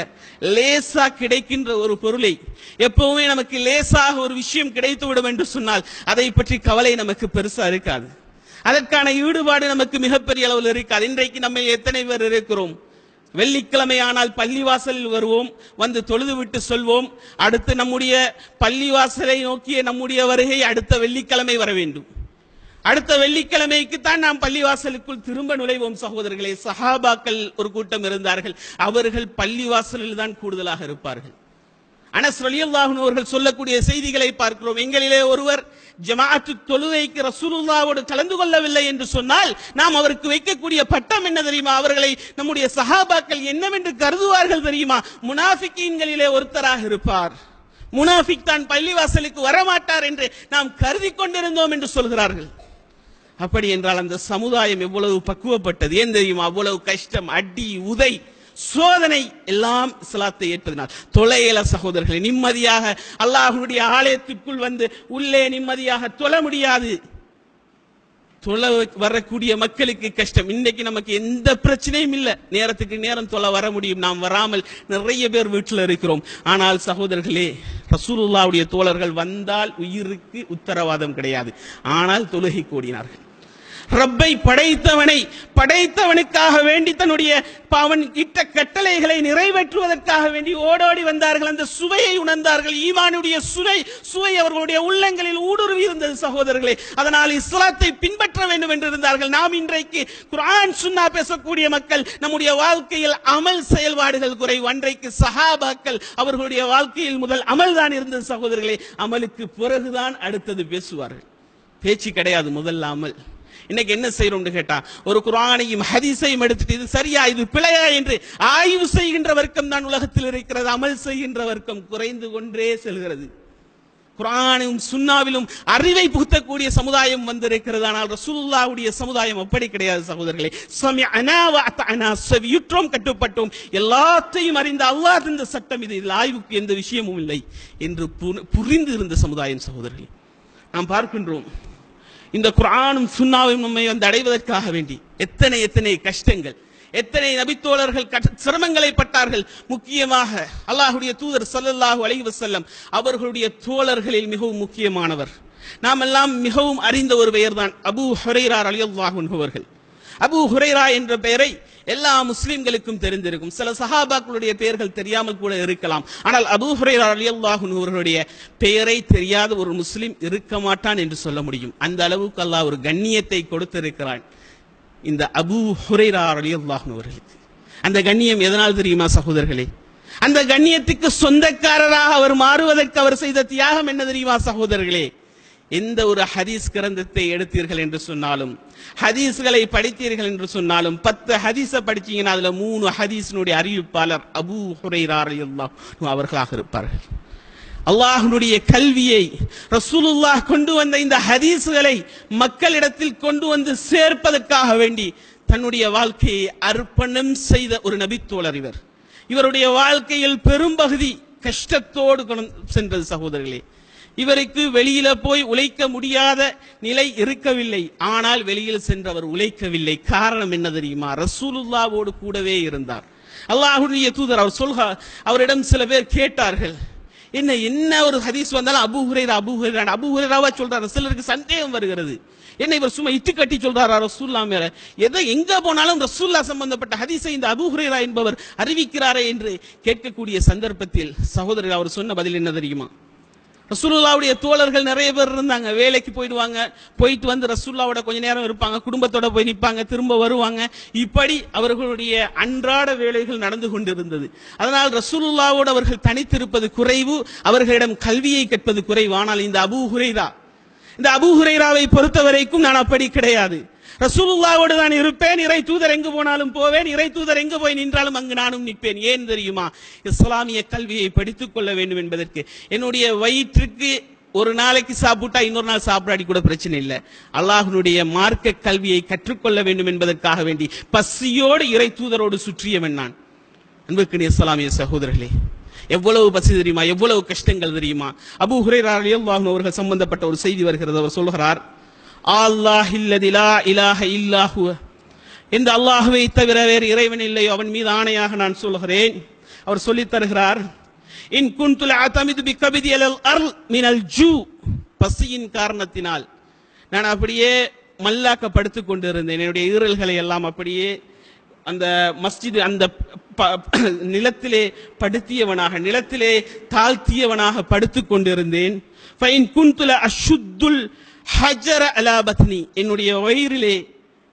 லேசா கிடைக்கின்ற ஒரு பொருளை எப்பவுமே நமக்கு லேசாக ஒரு விஷயம் கிடைத்து விடும் என்று சொன்னால் அதை பற்றி கவலை நமக்கு பெருசா இருக்காது. அதற்கான ஈடுபாடு நமக்கு மிகப்பெரிய அளவில் இருக்காது. இன்றைக்கு நம்ம எத்தனை பேர் இருக்கிறோம்? வெள்ளிக்கிழமை ஆனால் பள்ளிவாசலில் வருவோம் வந்து தொழுதுவிட்டு சொல்வோம். அடுத்து நம்முடைய பள்ளிவாசலை நோக்கிய நம்முடைய வருகை அடுத்த வெள்ளிக்கிழமை வர வேண்டும். அடுத்த வெள்ளிக்கிழமைக்கு தான் நாம் பள்ளிவாசலுக்குள் திரும்ப நுழைவோம் சகோதரர்களே. சஹாபாக்கள் ஒரு கூட்டம் இருந்தார்கள். அவர்கள் பள்ளிவாசலில் தான் கூடுதலாக இருப்பார்கள். அனஸ் ரலியல்லாஹு அவர்கள் சொல்லக்கூடிய செய்திகளை பார்க்கிறோம். எங்களிலே ஒருவர் ஜமாஅத்து தொழுகைக்கு ரசூலுல்லாவோடு கலந்து கொள்ளவில்லை என்று சொன்னால் நாம் அவருக்கு வைக்கக்கூடிய பட்டம் என்ன தெரியுமா? அவர்களை நம்முடைய சஹாபாக்கள் என்னவென்று கருதுவார்கள் தெரியுமா? முனாஃபிக்கீன்களிலே ஒருத்தராக இருப்பார். முனாஃபிக் தான் பள்ளிவாசலுக்கு வரமாட்டார் என்று நாம் கருதி கொண்டிருந்தோம் என்று சொல்கிறார்கள். அப்படி என்றால் அந்த சமுதாயம் எவ்வளவு பக்குவப்பட்டது? ஏன் தெரியுமா? அவ்வளவு கஷ்டம் அடி உதை சோதனை எல்லாம் இஸ்லாத்தை ஏற்பதினால். தொலையில சகோதரர்களை நிம்மதியாக அல்லாஹ்வுடைய ஆலயத்துக்குள் வந்து உள்ளே நிம்மதியாக தொழ முடியாது. தொலை வரக்கூடிய மக்களுக்கு கஷ்டம். இன்னைக்கு நமக்கு எந்த பிரச்சனையும் இல்லை. நேரத்துக்கு நேரம் தொலை வர முடியும். நாம் வராமல் நிறைய பேர் வீட்டில் இருக்கிறோம். ஆனால் சகோதரர்களே ரசூலுல்லாவுடைய தோழர்கள் வந்தால் உயிருக்கு உத்தரவாதம் கிடையாது. ஆனால் தொழுகை கூடினார்கள். ரப்பை படைத்தவனை படைத்தவனுக்காக வேண்டி தன்னுடைய அவன் இட்ட கட்டளைகளை நிறைவேற்றுவதற்காக வேண்டி ஓடோடி வந்தார்கள். அந்த சுவையை உணர்ந்தார்கள். ஈமானுடைய சுவை சுவை அவர்களுடைய உள்ளங்களில் ஊடுருவி இருந்தது சகோதரர்களே. அதனால் இஸ்லாத்தை பின்பற்ற வேண்டும் என்று இருந்தார்கள். நாம் இன்றைக்கு குரான் சுன்னா பேசக்கூடிய மக்கள் நம்முடைய வாழ்க்கையில் அமல் செயல்பாடுகள் குறைவு. அன்றைக்கு சஹாபாக்கள் அவர்களுடைய வாழ்க்கையில் முதல் அமல் தான் இருந்தது சகோதரர்களே. அமலுக்கு பிறகுதான் அடுத்தது பேசுவார்கள். பேச்சு கிடையாது முதல்ல அமல். இன்னைக்கு என்ன செய்யறோம்னு கேட்டா ஒரு குரானையும் ஹதீஸையும் எடுத்துட்டு இது சரியா இது பிழையா என்று ஆய்வு செய்கின்ற வர்க்கம் தான் உலகத்தில் இருக்கிறது அமல் செய்கின்ற வர்க்கம் குறைந்து கொண்டே செல்கிறது. குரானும் சுன்னாவிலும் அறிவை புகுத்தக்கூடிய சமுதாயம் வந்திருக்கிறது. ஆனால் ரசூல்லாவுடைய சமுதாயம் அப்படி கிடையாது சகோதரர்களே. சுவாமி வ செவியுற்றோம் கட்டுப்பட்டோம். எல்லாத்தையும் அறிந்த அல்லாஹ் இந்த சட்டம் இது. இதில் ஆய்வுக்கு எந்த விஷயமும் இல்லை என்று புரிந்து இருந்த சமுதாயம் சகோதரர்களே. நாம் பார்க்கின்றோம். இந்த குரானும் சுண்ணாவும் நம்மை வந்து அடைவதற்காக வேண்டி. எத்தனை எத்தனை கஷ்டங்கள். எத்தனை நபித்தோழர்கள் கஷ்ட- சிரமங்களை பட்டார்கள். முக்கியமாக அல்லாஹுடைய தூதர் சல்லல்லாஹு அலைஹி வசல்லம் அவர்களுடைய தோழர்களில் மிகவும் முக்கியமானவர். நாம் எல்லாம் மிகவும் அறிந்த ஒரு பெயர்தான் அபூ ஹுரைரா ரலியல்லாஹு அன்ஹு அவர்கள். அபூ ஹுரைரா என்ற பெயரை எல்லா முஸ்லிம்களுக்கும் தெரிந்திருக்கும். சில சஹாபாக்களுடைய பெயர்கள் தெரியாமல் கூட இருக்கலாம். ஆனால் அபு ஹுரைரா ரலியல்லாஹு அவர்களுடைய பெயரை தெரியாத ஒரு முஸ்லிம் இருக்க மாட்டான் என்று சொல்ல முடியும். அந்த அளவுக்கு அல்லாஹ் ஒரு கண்ணியத்தை கொடுத்திருக்கிறான். இந்த அபூ ஹுரைரா ரலியல்லாஹு அவர்களுக்கு. அந்த கண்ணியம் எதனால் தெரியுமா சகோதரர்களே? அந்த கண்ணியத்துக்கு சொந்தக்காரராக அவர் மாறுவதற்கு அவர் செய்த தியாகம் என்ன தெரியுமா சகோதரர்களே? எந்த ஒரு ஹதீஸ் கிரந்தத்தை எடுத்தீர்கள் என்று சொன்னாலும் ஹதீஸ்களை படித்தீர்கள் என்று சொன்னாலும் பத்து ஹதீஸை படிச்சீங்கன்னா அதுல மூணு ஹதீஸினுடைய அறிவிப்பாளர் அபூ ஹுரைரார் அவர்களாக இருப்பார்கள். அல்லாஹனுடைய கல்வியை ரசூலுல்லாஹ் கொண்டு வந்த இந்த ஹதீஸ்களை மக்களிடத்தில் கொண்டு வந்து சேர்ப்பதற்காக வேண்டி தன்னுடைய வாழ்க்கையை அர்ப்பணம் செய்த ஒரு நபித்தோழர் இவர். இவருடைய வாழ்க்கையில் பெரும்பகுதி கஷ்டத்தோடு சென்றது சகோதரர்களே. இவருக்கு வெளியில போய் உழைக்க முடியாத நிலை இருக்கவில்லை. ஆனால் வெளியில் சென்றவர் உழைக்கவில்லை. காரணம் என்ன தெரியுமா? ரசூலுல்லாவோடு கூடவே இருந்தார். அல்லாஹுடைய தூதர் அவர் சொல்கா அவரிடம் சில பேர் கேட்டார்கள். என்ன என்ன ஒரு ஹதீஸ் வந்தாலும் அபு ஹுரைரா அபு ஹுரைரா அபு ஹுரைராவா சொல்றாரு. சிலருக்கு சந்தேகம் வருகிறது. என்ன இவர் சும்மா இட்டு கட்டி சொல்றாரா ரசூல்லா மேல? எதை எங்க போனாலும் ரசூல்லா சம்பந்தப்பட்ட ஹதீஸை இந்த அபு ஹுரைரா என்பவர் அறிவிக்கிறாரே என்று கேட்கக்கூடிய சந்தர்ப்பத்தில் சகோதரர் அவர் சொன்ன பதில் என்ன தெரியுமா? ரசூல்லாவுடைய தோழர்கள் நிறைய பேர் இருந்தாங்க. வேலைக்கு போயிடுவாங்க. போயிட்டு வந்து ரசூல்லாவோட கொஞ்ச நேரம் இருப்பாங்க. குடும்பத்தோட போய் நிற்பாங்க திரும்ப வருவாங்க. இப்படி அவர்களுடைய அன்றாட வேலைகள் நடந்து கொண்டிருந்தது. அதனால் ரசூல்லாவோடு அவர்கள் தனித்திருப்பது குறைவு. அவர்களிடம் கல்வியை கற்பது குறைவு. ஆனால் இந்த அபு ஹுரைரா இந்த அபு ஹுரைராவை பொறுத்த வரைக்கும் நான் அப்படி கிடையாது. ரசூலுல்லாவோடு நான் இருப்பேன். இறை தூதர் எங்கு போனாலும் போவேன். இறை தூதர் எங்கு போய் நின்றாலும் அங்கு நானும் நிற்பேன். ஏன் தெரியுமா? இஸ்லாமிய கல்வியை படித்துக் கொள்ள வேண்டும் என்பதற்கு. என்னுடைய வயிற்றுக்கு ஒரு நாளைக்கு சாப்பிட்டா இன்னொரு நாள் சாப்பிடாடி கூட பிரச்சனை இல்லை. அல்லாஹனுடைய மார்க்க கல்வியை கற்றுக்கொள்ள வேண்டும் என்பதற்காக வேண்டி பசியோடு இறை தூதரோடு சுற்றியவன் நான். அன்புக்கு இஸ்லாமிய சகோதரர்களே எவ்வளவு பசி தெரியுமா? எவ்வளவு கஷ்டங்கள் தெரியுமா? அபு ஹுரைரா அவர்கள் சம்பந்தப்பட்ட ஒரு செய்தி வருகிறது. அவர் சொல்கிறார் ஆல்லாஹில்லதிலா இலாஹ இந்த அல்லாஹுவை தவிர வேறு இறைவன் இல்லையோ அவன் மீது ஆணையாக நான் சொல்கிறேன். அவர் சொல்லித் தருகிறார் இன் குன்துல அதமிது பி கபிதி அலல் அர்ல் மினல் ஜூ. பசியின் காரணத்தினால் நான் அப்படியே மல்லாக்க படுத்து கொண்டிருந்தேன். என்னுடைய ஈரல்களை எல்லாம் அப்படியே அந்த மஸ்ஜித் அந்த ப- நிலத்திலே படுத்தியவனாக நிலத்திலே தாழ்த்தியவனாக படுத்துக் கொண்டிருந்தேன். ஃபைன் குந்துல அஷுத்துல் ஹஜர அலா பத்னி என்னுடைய வயிறிலே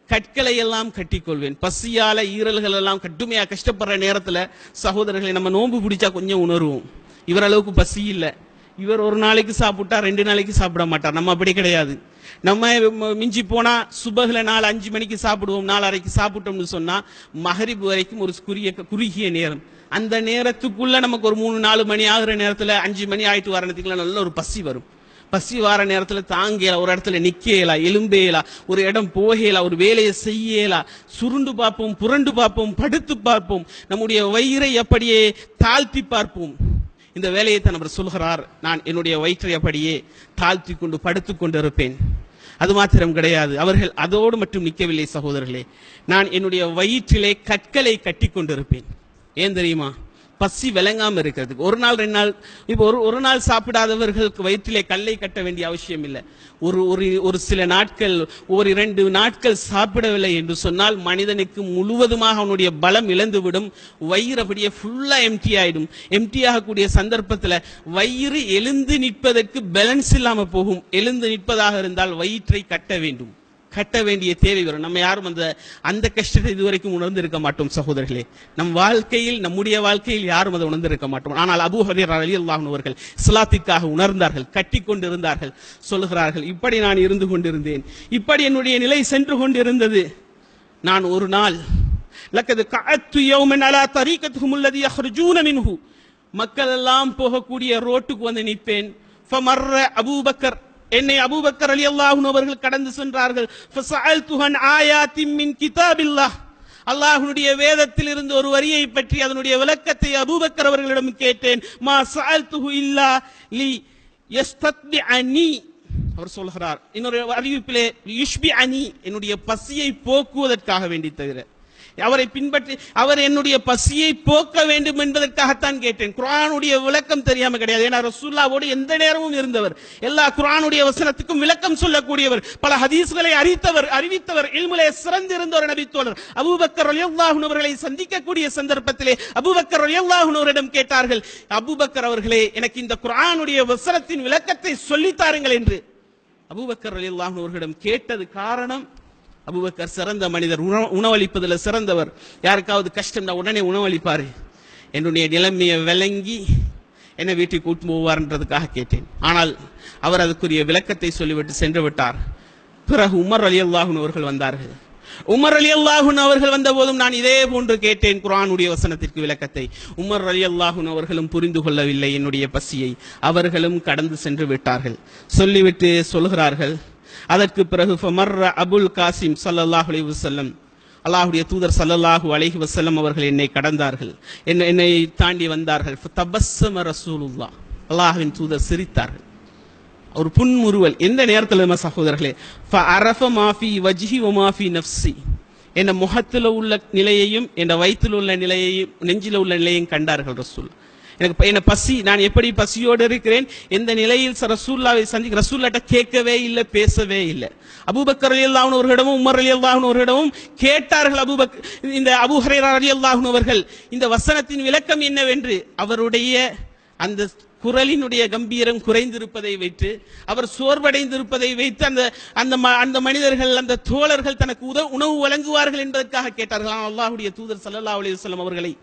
கற்களை எல்லாம் கட்டிக்கொள்வேன். பசியால ஈரல்கள் எல்லாம் கட்டுமையா கஷ்டப்படுற நேரத்துல சகோதரர்களை நம்ம நோன்பு பிடிச்சா கொஞ்சம் உணர்வோம். இவர் அளவுக்கு பசி இல்லை. இவர் ஒரு நாளைக்கு சாப்பிட்டா ரெண்டு நாளைக்கு சாப்பிட மாட்டார். நம்ம அப்படி கிடையாது. நம்ம மிஞ்சி போனா சுபகுல நாலு அஞ்சு மணிக்கு சாப்பிடுவோம் நாலரைக்கு சாப்பிட்டோம்னு சொன்னா மகரிபு வரைக்கும் ஒரு குறுகிய குறுகிய நேரம். அந்த நேரத்துக்குள்ள நமக்கு ஒரு மூணு நாலு மணி ஆகுற நேரத்துல அஞ்சு மணி ஆயிட்டு வர நேரத்துக்குள்ள நல்ல ஒரு பசி வரும். பசி வார நேரத்தில் தாங்கல ஒரு இடத்துல நிக்கலா எலும்பேலா ஒரு இடம் போகலா ஒரு வேலையை செய்யலா சுருண்டு பார்ப்போம் புரண்டு பார்ப்போம் படுத்து பார்ப்போம் நம்முடைய வயிறை அப்படியே தாழ்த்தி பார்ப்போம். இந்த வேலையை தான் அவர் சொல்கிறார். நான் என்னுடைய வயிற்றை அப்படியே தாழ்த்தி கொண்டு படுத்து கொண்டிருப்பேன் அது மாத்திரம் கிடையாது. அவர்கள் அதோடு மட்டும் நிற்கவில்லை சகோதரர்களே. நான் என்னுடைய வயிற்றிலே கற்களை கட்டி கொண்டிருப்பேன். ஏன் தெரியுமா? பசி விளங்காம இருக்கிறதுக்கு. ஒரு நாள் ரெண்டு நாள் இப்போ ஒரு ஒரு நாள் சாப்பிடாதவர்களுக்கு வயிற்றிலே கல்லை கட்ட வேண்டிய அவசியம் இல்லை. ஒரு ஒரு ஒரு சில நாட்கள் ஒரு இரண்டு நாட்கள் சாப்பிடவில்லை என்று சொன்னால் மனிதனுக்கு முழுவதுமாக அவனுடைய பலம் இழந்துவிடும். வயிறு அப்படியே ஃபுல்லா எம்டி ஆயிடும். எம்டி ஆகக்கூடிய சந்தர்ப்பத்தில் வயிறு எழுந்து நிற்பதற்கு பேலன்ஸ் இல்லாம போகும். எழுந்து நிற்பதாக இருந்தால் வயிற்றை கட்ட வேண்டும். கட்ட வேண்டிய தேவை வரும். நம்ம யாரும் அந்த அந்த கஷ்டத்தை இதுவரைக்கும் உணர்ந்திருக்க மாட்டோம் சகோதரர்களே. நம் வாழ்க்கையில் நம்முடைய வாழ்க்கையில் யாரும் அதை உணர்ந்திருக்க மாட்டோம். ஆனால் அபூ ஹுரைரா ரலியல்லாஹு அவர்கள் இஸ்லாத்திற்காக உணர்ந்தார்கள் கட்டி கொண்டிருந்தார்கள் சொல்லுகிறார்கள் இப்படி நான் இருந்து கொண்டிருந்தேன் இப்படி என்னுடைய நிலை சென்று கொண்டிருந்தது. நான் ஒரு நாள் லக்கது கஅத்து யௌமன் அலா தரீகத்துஹும் அல்லதி யஹ்ருஜூன மின்ஹு. மக்கள் எல்லாம் போகக்கூடிய ரோட்டுக்கு வந்து நிற்பேன். ஃபமர்ர அபூபக்கர் என்னை அபூபக்கர் அலி அல்லாஹூன் அவர்கள் கடந்து சென்றார்கள். ஃபஸஅல்துஹு அன் வேதத்தில் இருந்து ஒரு வரியை பற்றி அதனுடைய விளக்கத்தை அபூபக்கர் அவர்களிடம் கேட்டேன். மா சஅல்துஹு இல்லா லி யஸ்தத்பி அனி அவர் சொல்கிறார் இன்னொரு அறிவிப்பிலே யுஷ்பி அனி என்னுடைய பசியை போக்குவதற்காக வேண்டி தவிர. அவரை பின்பற்றி அவர் என்னுடைய பசியை போக்க வேண்டும் என்பதற்காகத்தான் கேட்டேன். குரானுடைய விளக்கம் தெரியாம கிடையாது. ஏன்னா ரசூல்லாவோடு எந்த நேரமும் இருந்தவர். எல்லா குரானுடைய வசனத்துக்கும் விளக்கம் சொல்லக்கூடியவர். பல ஹதீஸ்களை அறித்தவர் அறிவித்தவர் இல்முலே சிறந்திருந்த ஒரு நபித்தோழர் அபூபக்கர் ரலியல்லாஹு அவர்களை சந்திக்கக்கூடிய சந்தர்ப்பத்திலே அபூபக்கர் ரலியல்லாஹு அவரிடம் கேட்டார்கள் அபூபக்கர் அவர்களே எனக்கு இந்த குரானுடைய வசனத்தின் விளக்கத்தை சொல்லித் தாருங்கள் என்று. அபூபக்கர் ரலியல்லாஹு அவர்களிடம் கேட்டது காரணம் அபுபக்கர் சிறந்த மனிதர் உணவு- உணவளிப்பதில் சிறந்தவர். யாருக்காவது கஷ்டம்னா உடனே உணவளிப்பார். என்னுடைய நிலைமையை விளங்கி என்னை வீட்டுக்கு கூட்டு போவார்ன்றதுக்காக கேட்டேன். ஆனால் அவர் அதுக்குரிய விளக்கத்தை சொல்லிவிட்டு சென்று விட்டார் பிறகு உமர் அலி அவர்கள் வந்தார்கள். உமர் அலி அவர்கள் வந்த போதும் நான் இதே போன்று கேட்டேன் குரானுடைய வசனத்திற்கு விளக்கத்தை. உமர் அலி அவர்களும் புரிந்து கொள்ளவில்லை என்னுடைய பசியை. அவர்களும் கடந்து சென்று விட்டார்கள். சொல்லிவிட்டு சொல்கிறார்கள் அதற்கு பிறகு ஃபமர்ர அபுல் காசிம் ஸல்லல்லாஹு அலைஹி வஸல்லம். அல்லாஹுடைய தூதர் சல்லல்லாஹு அலஹி வசல்லம் அவர்கள் என்னை கடந்தார்கள். என்னை என்னை தாண்டி வந்தார்கள். தபஸ்ஸம ரசூலுல்லா அல்லாஹுவின் தூதர் சிரித்தார்கள். ஒரு புன்முறுவல். எந்த நேரத்தில் நம்ம சகோதரர்களே? அரஃப மாஃபி வஜ்ஹி ஒ மாஃபி நஃப்சி என் முகத்தில் உள்ள நிலையையும் என் வயிற்றில் உள்ள நிலையையும் நெஞ்சில் உள்ள நிலையையும் கண்டார்கள் ரசூல். எனக்கு என்ன பசி நான் எப்படி பசியோடு இருக்கிறேன்? எந்த நிலையில் ரசூல்லாவை சந்தி ரசூல்லாட்ட கேட்கவே இல்லை பேசவே இல்லை. அபுபக்கர் அலி அவர்களிடமும் உமர் அலி அவர்களிடமும் கேட்டார்கள் அபூபக் இந்த அபூ ஹுரைரா அலி அவர்கள் இந்த வசனத்தின் விளக்கம் என்னவென்று? அவருடைய அந்த குரலினுடைய கம்பீரம் குறைந்திருப்பதை வைத்து அவர் சோர்வடைந்திருப்பதை வைத்து அந்த அந்த ம- அந்த மனிதர்கள் அந்த தோழர்கள் தனக்கு உத உணவு வழங்குவார்கள் என்பதற்காக கேட்டார்கள். அல்லாஹுடைய தூதர் சல்லா அலி வல்லம் அவர்களை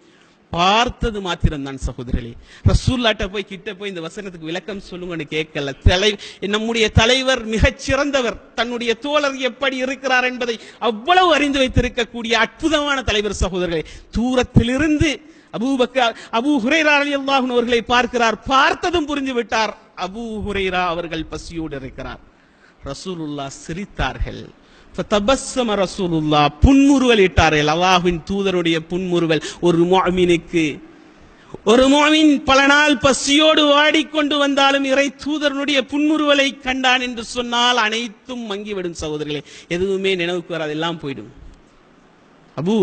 பார்த்தது மாத்திரம்தான் சகோதரர்களே. ரசூல்லாட்ட போய் கிட்ட போய் இந்த வசனத்துக்கு விளக்கம் சொல்லுங்கன்னு கேட்கல. தலை நம்முடைய தலைவர் மிகச் சிறந்தவர் தன்னுடைய தோழர் எப்படி இருக்கிறார் என்பதை அவ்வளவு அறிந்து வைத்திருக்கக்கூடிய அற்புதமான தலைவர் சகோதரர்களே. தூரத்திலிருந்து அபூபக்கா அபூ ஹுரைரா ரலியல்லாஹு அவர்களை பார்க்கிறார். பார்த்ததும் புரிந்து விட்டார். அபூ ஹுரேரா அவர்கள் பசியோடு இருக்கிறார். ரசூலுல்லா சிரித்தார்கள். தபஸ்ஸம ரசூலுல்லா புன்முறுவல் இட்டார்கள். அல்லாஹுவின் தூதருடைய புன்முறுவல். ஒரு மாமினுக்கு ஒரு முஅமின் பல நாள் பசியோடு வாடிக்கொண்டு வந்தாலும் இறை தூதரனுடைய புன்முறுவலை கண்டான் என்று சொன்னால் அனைத்தும் மங்கிவிடும் சகோதரிகளே. எதுவுமே நினைவுக்கு வராது. எல்லாம் போயிடும். அபு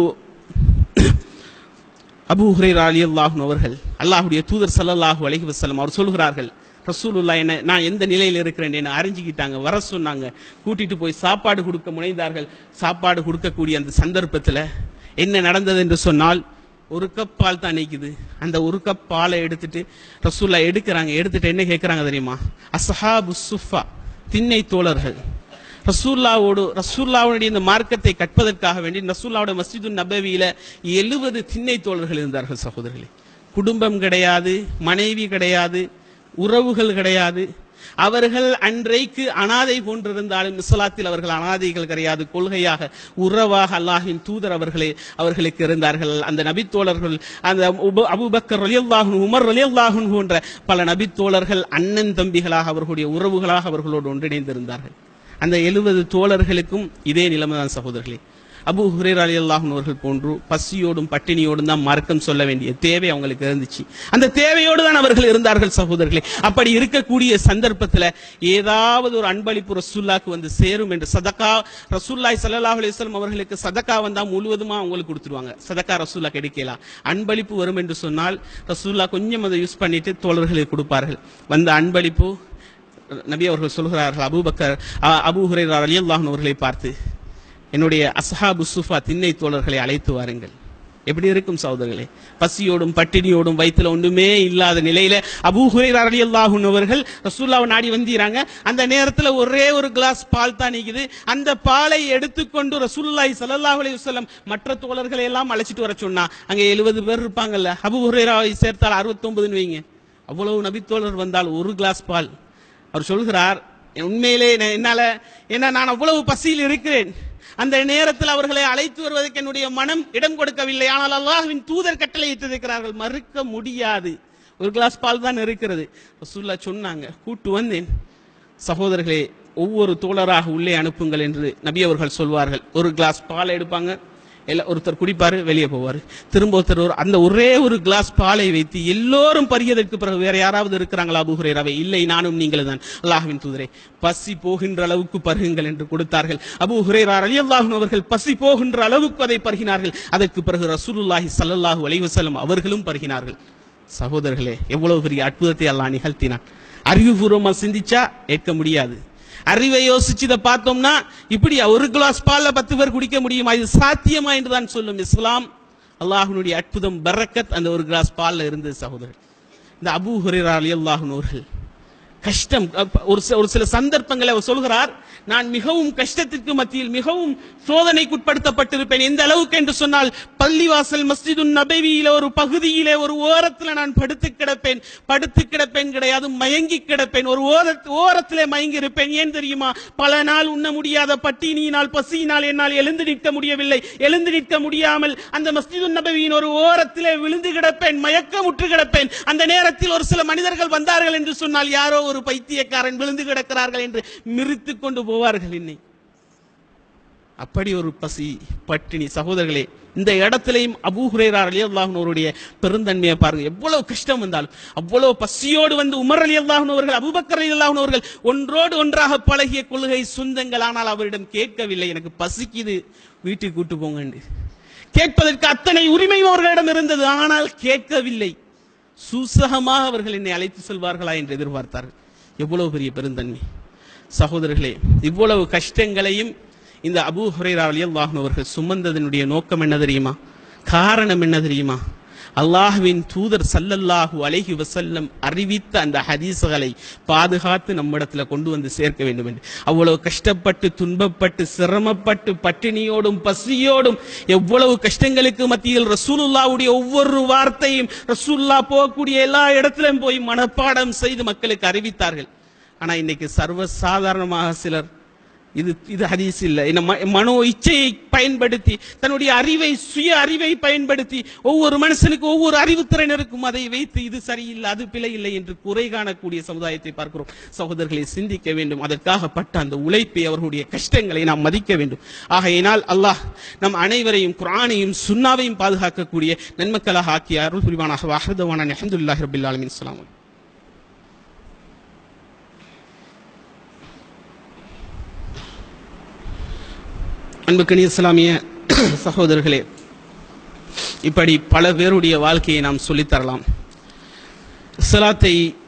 அபூ அலி அல்லாஹூன் அவர்கள் அல்லாஹ்வுடைய தூதர் சல்லாஹூ அலைஹி வஸல்லம் அவர் சொல்கிறார்கள் ரசூலுல்லா என்ன நான் எந்த நிலையில் இருக்கிறேன்? என்ன அறிஞ்சிக்கிட்டாங்க வர சொன்னாங்க. கூட்டிட்டு போய் சாப்பாடு கொடுக்க முனைந்தார்கள். சாப்பாடு கொடுக்கக்கூடிய அந்த சந்தர்ப்பத்தில் என்ன நடந்தது என்று சொன்னால் ஒரு கப் பால் தான் நிக்குது. அந்த ஒரு கப் பாலை எடுத்துட்டு ரசூல்லா எடுக்கிறாங்க. எடுத்துட்டு என்ன கேட்குறாங்க தெரியுமா? அசஹாபு சுஃபா திண்ணை தோழர்கள். ரசூல்லாவோடு ரசூல்லாவுடைய இந்த மார்க்கத்தை கற்பதற்காக வேண்டி ரசூல்லாவோட மஸ்ஜிது நபவியில எழுபது திண்ணை தோழர்கள் இருந்தார்கள் சகோதரர்களே. குடும்பம் கிடையாது மனைவி கிடையாது உறவுகள் கிடையாது. அவர்கள் அன்றைக்கு அனாதை போன்றிருந்தாலும் இஸ்லாத்தில் அவர்கள் அனாதைகள் கிடையாது. கொள்கையாக உறவாக அல்லாஹின் தூதர் அவர்களே அவர்களுக்கு இருந்தார்கள். அந்த நபித்தோழர்கள் அந்த உப- அபூபக்கர் உமர் ரலியல்லாஹு போன்ற பல நபித்தோழர்கள் அண்ணன் தம்பிகளாக அவர்களுடைய உறவுகளாக அவர்களோடு ஒன்றிணைந்திருந்தார்கள். அந்த எழுபது தோழர்களுக்கும் இதே நிலைமைதான் சகோதரர்களே. அபு ஹுரேர் அலி அவர்கள் போன்று பசியோடும் பட்டினியோடும் தான் மார்க்கம் சொல்ல வேண்டிய தேவை அவங்களுக்கு இருந்துச்சு. அந்த தேவையோடு தான் அவர்கள் இருந்தார்கள் சகோதரர்களே. அப்படி இருக்கக்கூடிய சந்தர்ப்பத்தில் ஏதாவது ஒரு அன்பளிப்பு ரசூல்லாக்கு வந்து சேரும் என்று சதக்கா ரசூல்லாய் ஸல்லல்லாஹு அலைஹி அவர்களுக்கு சதக்கா வந்தால் முழுவதுமா அவங்களுக்கு கொடுத்துருவாங்க. சதக்கா ரசூல்லா கிடைக்கலாம் அன்பளிப்பு வரும் என்று சொன்னால் ரசூல்லா கொஞ்சம் அதை யூஸ் பண்ணிட்டு தோழர்களுக்கு கொடுப்பார்கள். வந்த அன்பளிப்பு நபி அவர்கள் சொல்கிறார்கள் அபூபக்கர் அபு அபூ ஹுரைரா ரலியல்லாஹு அவர்களை பார்த்து என்னுடைய அஸ்ஹாபு சுஃபா திண்ணை தோழர்களை அழைத்து வாருங்கள். எப்படி இருக்கும் சகோதரர்களே? பசியோடும் பட்டினியோடும் வயிற்றுல ஒன்றுமே இல்லாத நிலையில அபூ ஹுரைரா ரலியல்லாஹு அவர்கள் ரசூல்லாவை நாடி வந்தீராங்க. அந்த நேரத்தில் ஒரே ஒரு கிளாஸ் பால் தான் நிற்கிது அந்த பாலை எடுத்துக்கொண்டு ரசூல்லாய் சல்லாஹ் அலி வல்லம் மற்ற தோழர்களை எல்லாம் அழைச்சிட்டு வர சொன்னா அங்க எழுபது பேர் இருப்பாங்கல்ல. அபு ஹுரைராவை சேர்த்தால் 69 வைங்க. அவ்வளவு நபித்தோழர் வந்தால் ஒரு கிளாஸ் பால். அவர் சொல்கிறார் உண்மையிலே என்ன- என்னால ஏன்னா நான் அவ்வளவு பசியில் இருக்கிறேன். அந்த நேரத்தில் அவர்களை அழைத்து வருவதற்கு என்னுடைய மனம் இடம் கொடுக்கவில்லை. ஆனால் அல்லாஹ்வின் தூதர் கட்டளை இட்டிருக்கிறார்கள். மறுக்க முடியாது. ஒரு கிளாஸ் பால் தான் இருக்கிறது. ரசூல்லா சொன்னாங்க கூட்டு வந்தேன். சகோதரர்களே ஒவ்வொரு தோழராக உள்ளே அனுப்புங்கள் என்று நபி அவர்கள் சொல்வார்கள். ஒரு கிளாஸ் பால் எடுப்பாங்க. எல்லாம் ஒருத்தர் குடிப்பாரு வெளியே போவார். திரும்ப ஒருத்தர் ஒரு- அந்த ஒரே ஒரு கிளாஸ் பாலை வைத்து எல்லோரும் பருகியதற்கு பிறகு வேற யாராவது இருக்கிறாங்களா அபுஹுரேராவை இல்லை நானும் நீங்களும் தான் அல்லாஹ்வின் தூதரே பசி போகின்ற அளவுக்கு பருகுங்கள் என்று கொடுத்தார்கள். அபூ அலி ரலியல்லாஹு அவர்கள் பசி போகின்ற அளவுக்கு அதை பருகினார்கள். அதற்கு பிறகு ரசூலுல்லாஹி ஸல்லல்லாஹு அலைவசலம் அவர்களும் பருகினார்கள். சகோதரர்களே எவ்வளவு பெரிய அற்புதத்தை அல்லாஹ் நிகழ்த்தினான். அறிவுபூர்வமா சிந்திச்சா ஏற்க முடியாது. அறிவை யோசிச்சு இதை பார்த்தோம்னா இப்படி ஒரு கிளாஸ் பால்ல பத்து பேர் குடிக்க முடியுமா? இது சாத்தியமா என்று தான் சொல்லும் இஸ்லாம். அல்லாஹனுடைய அற்புதம் பரக்கத் அந்த ஒரு கிளாஸ் பால்ல இருந்தது சகோதரர். இந்த அபூ ஹுரைரா ரலியல்லாஹு அவர்கள் கஷ்டம். ஒரு சில- ஒரு சில சந்தர்ப்பங்களை அவர் சொல்கிறார் நான் மிகவும் கஷ்டத்திற்கு மத்தியில் மிகவும் சோதனைக்குட்படுத்தப்பட்டிருப்பேன். எந்த அளவுக்கு என்று சொன்னால் பள்ளிவாசல் மஸ்ஜிது நபவியில ஒரு பகுதியிலே ஒரு ஓரத்தில் நான் படுத்து கிடப்பேன். படுத்து கிடப்பேன் கிடையாது மயங்கி கிடப்பேன். ஒரு ஓரத் ஓரத்திலே மயங்கி இருப்பேன் ஏன் தெரியுமா? பல நாள் உண்ண முடியாத பட்டினியினால் பசியினால் என்னால் எழுந்து நிற்க முடியவில்லை. எழுந்து நிற்க முடியாமல் அந்த மஸ்ஜிது நபவியின் ஒரு ஓரத்திலே விழுந்து கிடப்பேன் மயக்கமுற்று கிடப்பேன். அந்த நேரத்தில் ஒரு சில மனிதர்கள் வந்தார்கள் என்று சொன்னால் யாரோ ஒரு ஒரு பைத்தியக்காரன் விழுந்து கிடக்கிறார்கள் என்று மிரித்து கொண்டு போவார்கள் என்னை. அப்படி ஒரு பசி பட்டினி சகோதரர்களே இந்த இடத்திலையும் அபூஹுரேரா அலி ரலியல்லாஹு பெருந்தன்மையை பாருங்க எவ்வளவு கஷ்டம் வந்தாலும் அவ்வளவு பசியோடு வந்து உமர் ரலியல்லாஹு அவர்கள் அபூபக்கர் ரலியல்லாஹு அவர்கள் ஒன்றோடு ஒன்றாக பழகிய கொள்கை சொந்தங்கள். ஆனால் அவரிடம் கேட்கவில்லை. எனக்கு பசிக்குது. வீட்டுக்கு கூட்டு போங்க கேட்பதற்கு அத்தனை உரிமை அவர்களிடம் இருந்தது. ஆனால் கேட்கவில்லை. சூசகமாக அவர்கள் என்னை அழைத்து செல்வார்களா என்று எதிர்பார்த்தார்கள். எவ்வளவு பெரிய பெருந்தன்மை? சகோதரர்களே இவ்வளவு கஷ்டங்களையும் இந்த அபூ ஹுரைரா ரலியல்லாஹு அவர்கள் சுமந்ததனுடைய நோக்கம் என்ன தெரியுமா? காரணம் என்ன தெரியுமா? அல்லாஹுவின் தூதர் சல்லல்லாஹு அலஹி வசல்லம் அறிவித்த அந்த ஹதீசுகளை பாதுகாத்து நம்மிடத்துல கொண்டு வந்து சேர்க்க வேண்டும் என்று. அவ்வளவு கஷ்டப்பட்டு துன்பப்பட்டு சிரமப்பட்டு பட்டினியோடும் பசியோடும் எவ்வளவு கஷ்டங்களுக்கு மத்தியில் ரசூலுல்லாவுடைய ஒவ்வொரு வார்த்தையும் ரசூல்லா போகக்கூடிய எல்லா இடத்திலும் போய் மனப்பாடம் செய்து மக்களுக்கு அறிவித்தார்கள். ஆனால் இன்னைக்கு சர்வ சாதாரணமாக சிலர் இது இது ஹதீஸ் இல்லை. என்ன ம- மனோ இச்சையை பயன்படுத்தி தன்னுடைய அறிவை சுய அறிவை பயன்படுத்தி ஒவ்வொரு மனுஷனுக்கு ஒவ்வொரு அறிவுத்திறன் இருக்கும் அதை வைத்து இது சரியில்லை அது பிழை இல்லை என்று குறை காணக்கூடிய சமுதாயத்தை பார்க்கிறோம். சகோதரர்களை சிந்திக்க வேண்டும். அதற்காக பட்ட அந்த உழைப்பை அவர்களுடைய கஷ்டங்களை நாம் மதிக்க வேண்டும். ஆகையினால் அல்லாஹ் நம் அனைவரையும் குரானையும் சுன்னாவையும் பாதுகாக்கக்கூடிய நன்மக்களாக ஆக்கிய அருள் புரிவானாக வாஹர்தவான அஹமதுல்லாஹி ரபில் ஆலமின் அன்புக்கணி இஸ்லாமிய சகோதரர்களே இப்படி பல பேருடைய வாழ்க்கையை நாம் சொல்லித் தரலாம்